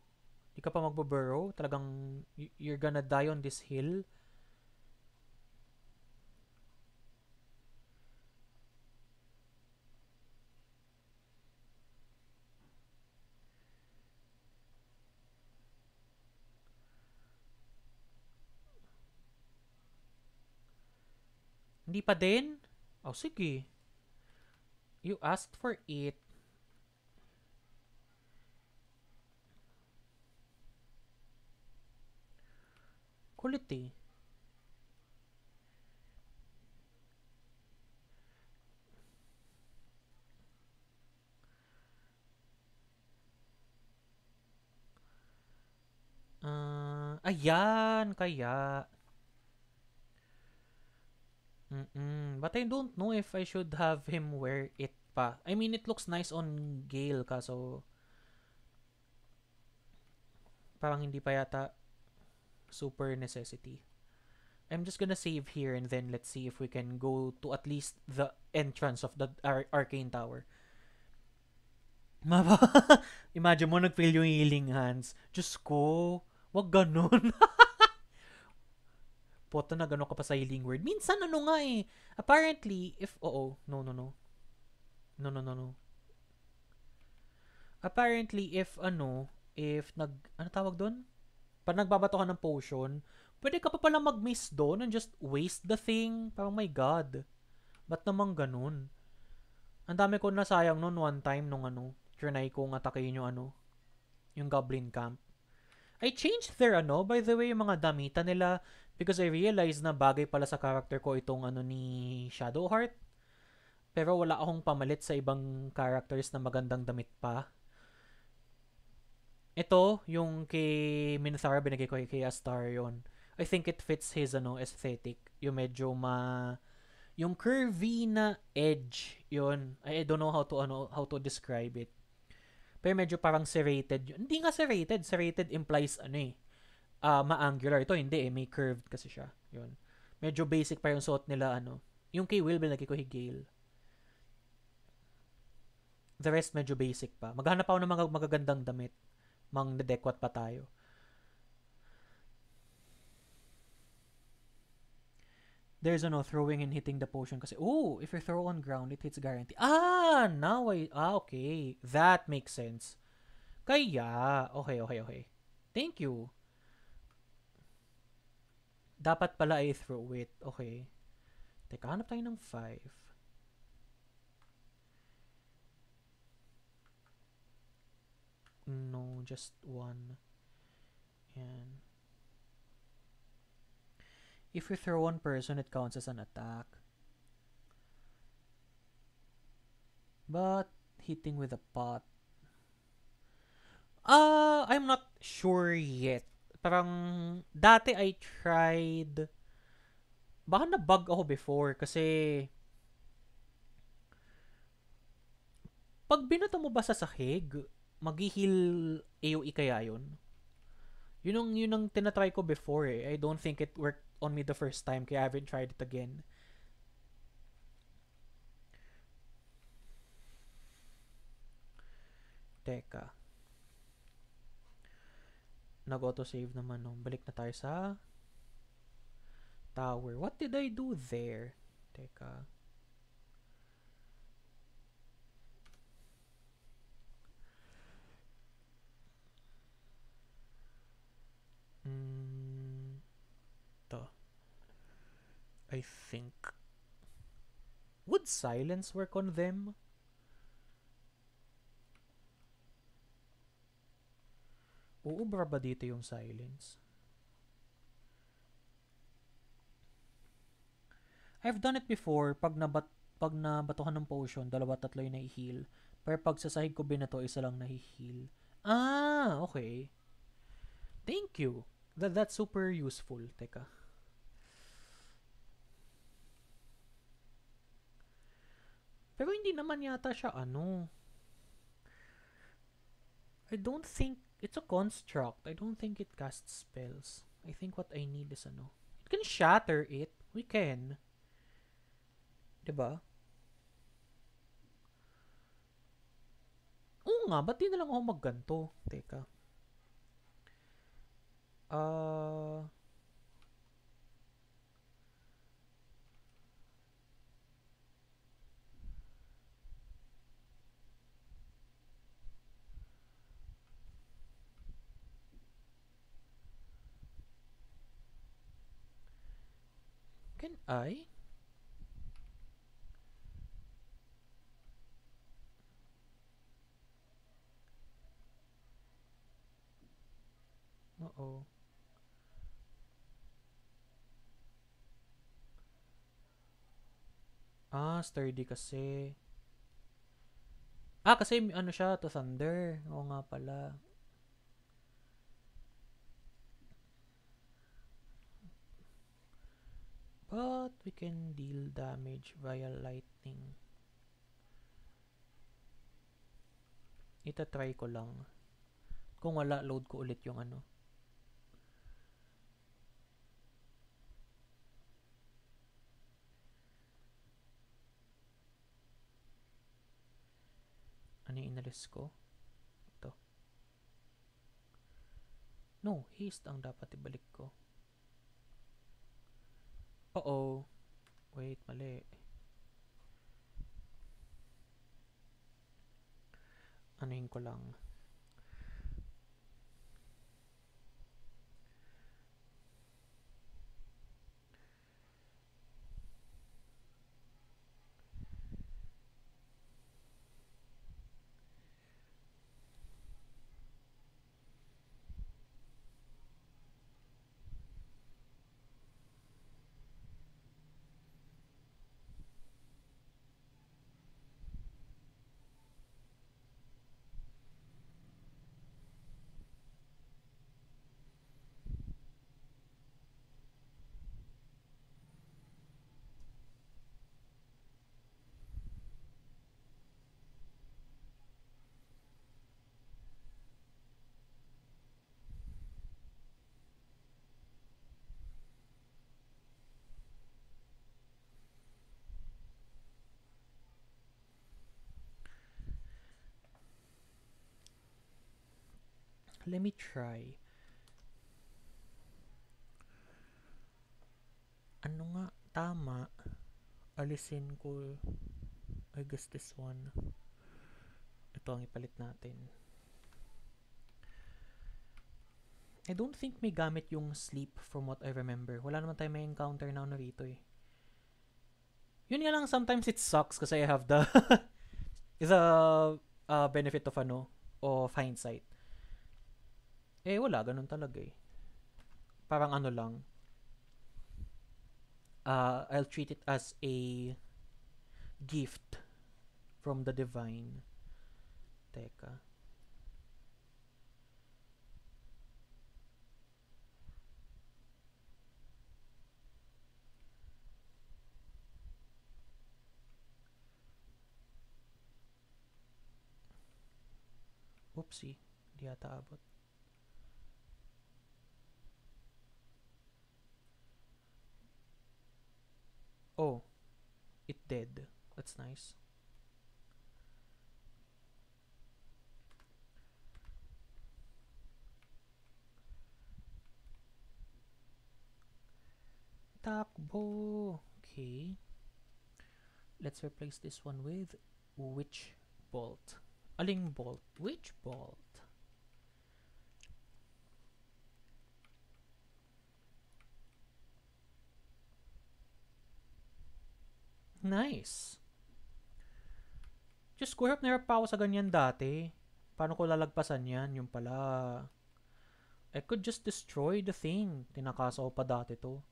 Di ka pa magbo-burrow. Talagang you're gonna die on this hill. Hindi pa din? Oh, sige. You asked for it. Kulit eh. Uh, ayan, kaya. Mm-mm. But I don't know if I should have him wear it pa. I mean, it looks nice on Gale kaso parang hindi pa yata super necessity. I'm just gonna save here and then let's see if we can go to at least the entrance of the Ar- Arcane Tower. Maba, imagine mo nag-fail yung healing hands. Diyos ko, wag ganun. Puta na gano'n ka pa sa healing word. Minsan ano nga eh. Apparently, if, oo, no, no, no. No, no, no, no. Apparently, if ano, if nag, ano tawag doon? Pag nagbabato ka ng potion, pwede ka pa pala mag-miss doon and just waste the thing. Parang, my God. Ba't naman ganun? Ang dami ko nasayang noon one time nung ano, trinay kong atakein yung ano, yung goblin camp. I changed their ano, by the way, yung mga damita nila Because I realized na bagay pala sa character ko itong ano ni Shadowheart. Pero wala akong pamalit sa ibang characters na magandang damit pa. Ito, yung kay Minthara, binigay ko kay Astarion. I think it fits his ano aesthetic. Yung medyo ma yung curvy na edge, yun. I don't know how to ano how to describe it. Pero medyo parang serrated. Hindi nga serrated. Serrated implies ano eh uh, ma-angular. Ito hindi eh, may curved kasi siya. Yun. Medyo basic pa yung suot nila ano. Yung kay Will binagay ko Gale. The rest medyo basic pa. Maghanap ako ng mga magagandang damit. Mang dedekwat pa tayo. There's ano, throwing and hitting the potion kasi, oh, if you throw on ground, it hits guarantee. Ah, now I, ah, okay. That makes sense. Kaya, okay, okay, okay. Thank you. Dapat pala I throw it. Okay. Teka, hanap tayo ng 5. No, just one. Yan. If you throw one person, it counts as an attack. But hitting with a pot. Uh, I'm not sure yet parang dati I tried baka na-bug ako before kasi pag binato mo ba sa sahig, mag-heal AoE kaya yun? Yun ang, yun ang tinatry ko before eh. I don't think it worked on me the first time kaya I haven't tried it again. Teka nag-autosave naman nung balik na tayo sa tower. What did I do there? Teka. Mm, to. I think. Would silence work on them? Uubra ba dito yung silence? I've done it before. Pag, nabat, pag nabatuhan ng potion, dalawa tatlo yung nahi-heal. Pero pag sa sahig ko binato, isa lang nahi-heal. Ah, okay. Thank you. That, that's super useful. Teka. Pero hindi naman yata siya ano. I don't think it's a construct. I don't think it casts spells. I think what I need is ano. It can shatter it. We can. Diba? Oo nga, ba't di na lang ako magganto? Teka. Ah... Uh, I? Oo. Ah, sturdy kasi. Ah, kasi ano siya, to thunder. Oo nga pala. But we can deal damage via lightning. Ita-try ko lang. Kung wala, load ko ulit yung ano. Ano yung inalis ko? Ito. No, haste ang dapat ibalik ko. Oo. Wait, mali. Anuhin ko lang. Let me try. Ano nga? Tama. Alisin ko. I guess this one. Ito ang ipalit natin. I don't think may gamit yung sleep from what I remember. Wala naman tayo may encounter na ano rito eh. Yun nga lang, sometimes it sucks kasi I have the the uh, benefit of ano, of hindsight. Eh, wala. Ganun talaga eh. Parang ano lang. Uh, I'll treat it as a gift from the divine. Teka. Oopsie. Di yata abot. Oh, it did. That's nice. Takbo. Okay. Let's replace this one with which Bolt. Aling Bolt? Which Bolt. Nice. Just ko, hirap na hirap pa ako sa ganyan dati. Paano ko lalagpasan yan? Yung pala. I could just destroy the thing. Tinakasa ko pa dati to.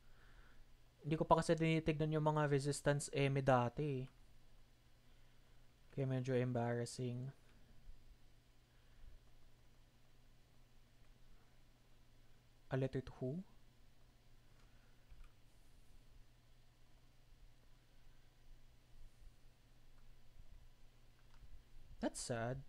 Hindi ko pa kasi tinitignan yung mga resistance eme dati. Kaya medyo embarrassing. A letter to who? That's sad.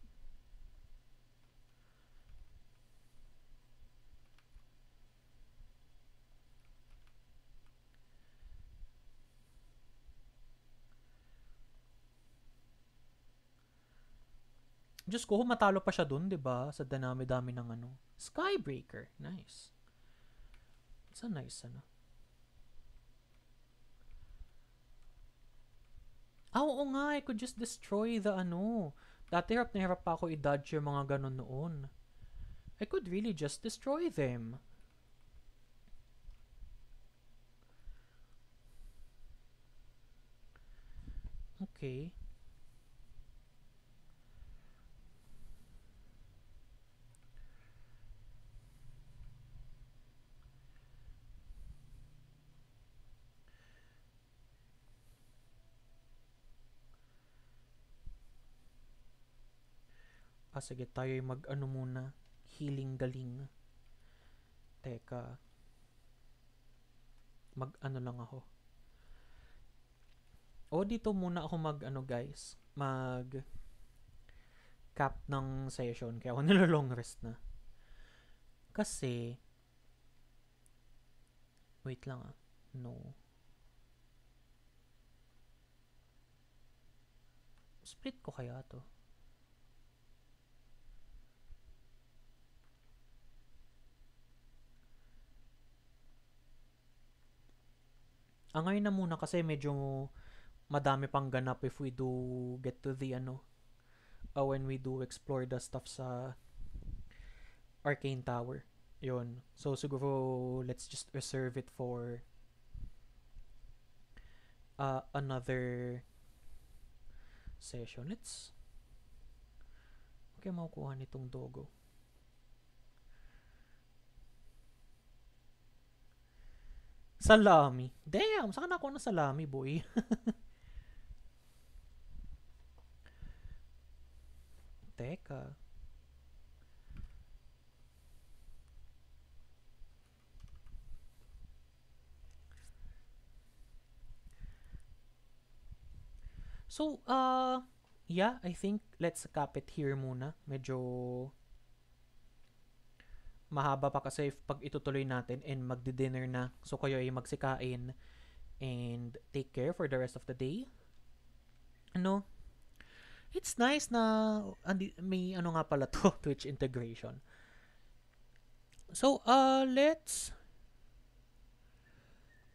Diyos ko, matalo pa siya dun, di ba? Sa danami-dami ng ano. Skybreaker. Nice. It's a nice, ano. Ah, oo nga, I could just destroy the ano. Dati hirap na hirap pa ako i-dodge yung mga ganun noon. I could really just destroy them. Okay. Ah, sige, tayo mag ano muna. Healing galing. Teka. Mag ano lang ako. O dito muna ako mag ano guys. Mag cap ng session. Kaya ako nilolong rest na. Kasi wait lang ah. No. Split ko kaya to. Ah, ngayon na muna kasi medyo madami pang ganap if we do get to the ano uh, when we do explore the stuff sa Arcane Tower. Yun. So siguro let's just reserve it for uh, another session. Let's Okay, makukuha nitong dogo. Salami. Damn, saan ako na salami, boy? Teka. So, uh, yeah, I think let's cap it here muna. Medyo mahaba pa kasi pag itutuloy natin and magdi-dinner na. So kayo ay magsikain and take care for the rest of the day. Ano? It's nice na andi, may ano nga pala to, Twitch integration. So, uh, let's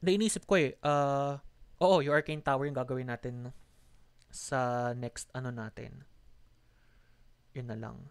Nainisip ko eh, uh, oo, yung Arcane Tower yung gagawin natin sa next ano natin. Yun na lang.